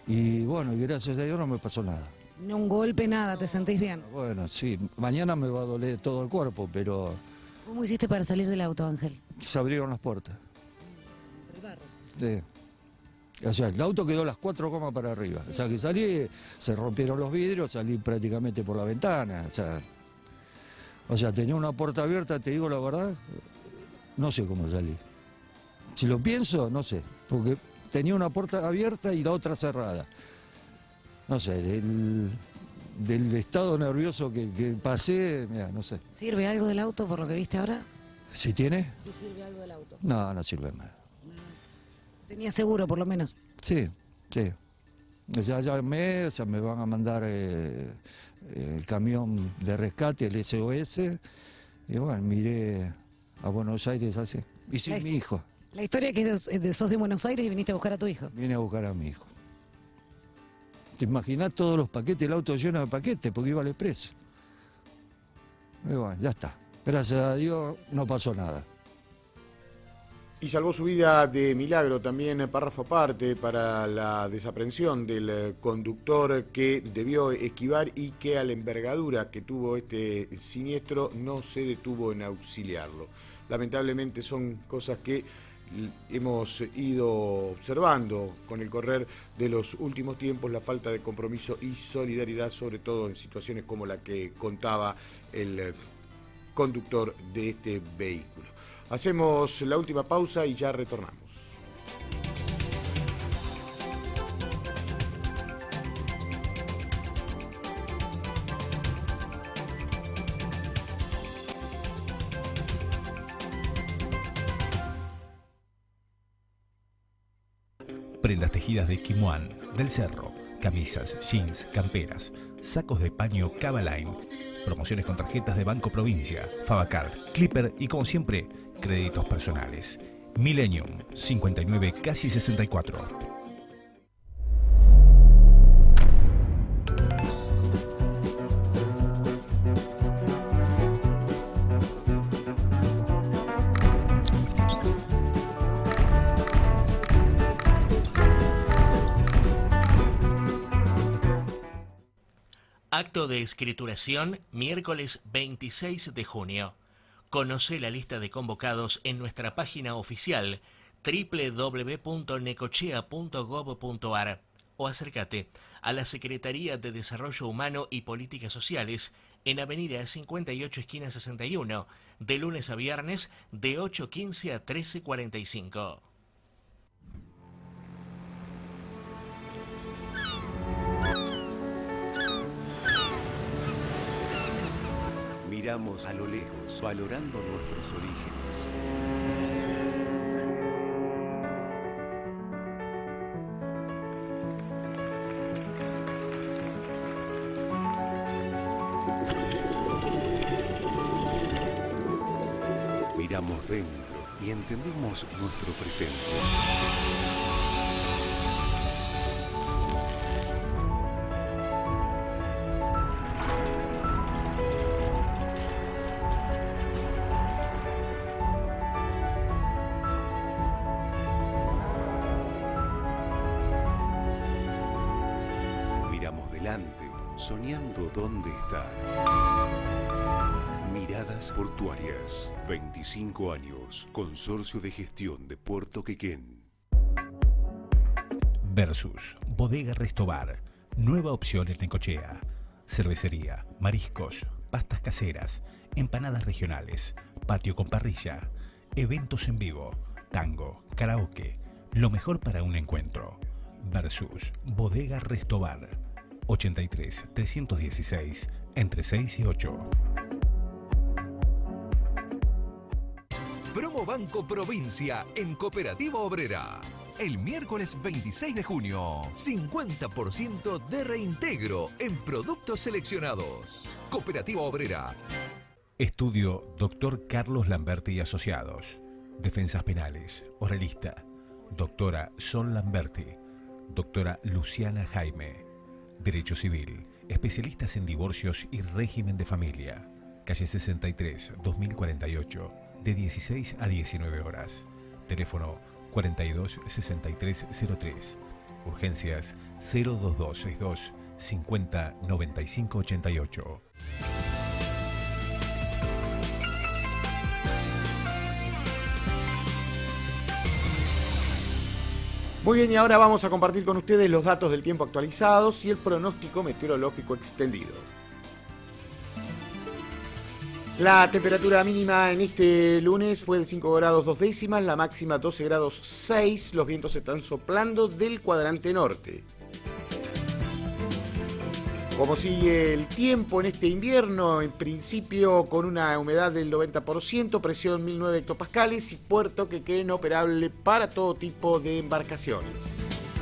Y bueno, y gracias a Dios no me pasó nada. Ni un golpe, nada, te sentís bien. Bueno, sí, mañana me va a doler todo el cuerpo, pero ¿Cómo hiciste para salir del auto, Ángel? se abrieron las puertas. Sí. O sea, el auto quedó las cuatro comas para arriba. O sea, que salí, se rompieron los vidrios, salí prácticamente por la ventana. O sea, o sea, tenía una puerta abierta, te digo la verdad, no sé cómo salí. Si lo pienso, no sé, porque tenía una puerta abierta y la otra cerrada. No sé, del, del estado nervioso que, que pasé, mira, no sé. ¿Sirve algo del auto por lo que viste ahora? ¿Si tiene? Si sirve algo del auto. No, no sirve más. Tenía seguro, por lo menos. Sí, sí. Ya llamé, o sea, me van a mandar eh, el camión de rescate, el SOS. Y bueno, miré a Buenos Aires así. Y sin mi hijo. La historia que es de, de- sos de Buenos Aires y viniste a buscar a tu hijo. Vine a buscar a mi hijo. ¿Te todos los paquetes, el auto lleno de paquetes, porque iba al expreso? Y bueno, ya está. Gracias a Dios no pasó nada. Y salvó su vida de milagro también, eh, párrafo aparte, para la desaprensión del eh, conductor que debió esquivar y que a la envergadura que tuvo este siniestro no se detuvo en auxiliarlo. Lamentablemente son cosas que hemos ido observando con el correr de los últimos tiempos, la falta de compromiso y solidaridad, sobre todo en situaciones como la que contaba el eh, conductor de este vehículo. Hacemos la última pausa y ya retornamos. Prendas tejidas de Kimuan, del Cerro, camisas, jeans, camperas, sacos de paño Cavaline, promociones con tarjetas de Banco Provincia, Favacard, Clipper y como siempre, créditos personales. Millennium 59 casi 64. De escrituración, miércoles 26 de junio. Conoce la lista de convocados en nuestra página oficial www.necochea.gov.ar o acércate a la Secretaría de Desarrollo Humano y Políticas Sociales en Avenida 58 Esquina 61, de lunes a viernes de 8.15 a 13.45. Miramos a lo lejos, valorando nuestros orígenes. Miramos dentro y entendemos nuestro presente. Miradas Portuarias. 25 años. Consorcio de Gestión de Puerto Quequén. Versus Bodega Restobar. Nueva opción en Necochea. Cervecería, mariscos, pastas caseras, empanadas regionales, patio con parrilla, eventos en vivo, tango, karaoke. Lo mejor para un encuentro. Versus Bodega Restobar. 83 316 entre 6 y 8. Promo Banco Provincia en Cooperativa Obrera. El miércoles 26 de junio, 50% de reintegro en productos seleccionados. Cooperativa Obrera. Estudio Dr. Carlos Lamberti y Asociados. Defensas penales, oralista. Doctora Sol Lamberti. Doctora Luciana Jaime. Derecho Civil. Especialistas en divorcios y régimen de familia. Calle 63, 2048. De 16 a 19 horas. Teléfono 42 63 03. Urgencias 02262 50 95 88. Muy bien, y ahora vamos a compartir con ustedes los datos del tiempo actualizados y el pronóstico meteorológico extendido. La temperatura mínima en este lunes fue de 5 grados 2 décimas, la máxima 12 grados 6, los vientos están soplando del cuadrante norte. Como sigue el tiempo en este invierno, en principio con una humedad del 90%, presión 1009 hectopascales y puerto que quede inoperable para todo tipo de embarcaciones.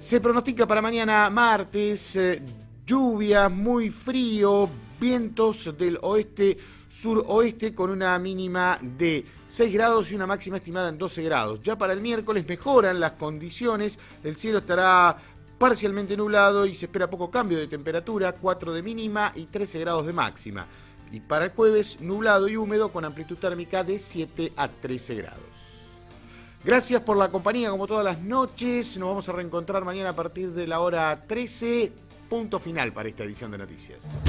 Se pronostica para mañana martes eh, lluvias, muy frío, vientos del oeste suroeste con una mínima de 6 grados y una máxima estimada en 12 grados. Ya para el miércoles mejoran las condiciones, el cielo estará parcialmente nublado y se espera poco cambio de temperatura, 4 de mínima y 13 grados de máxima. Y para el jueves nublado y húmedo con amplitud térmica de 7 a 13 grados. Gracias por la compañía como todas las noches. Nos vamos a reencontrar mañana a partir de la hora 13. Punto final para esta edición de noticias.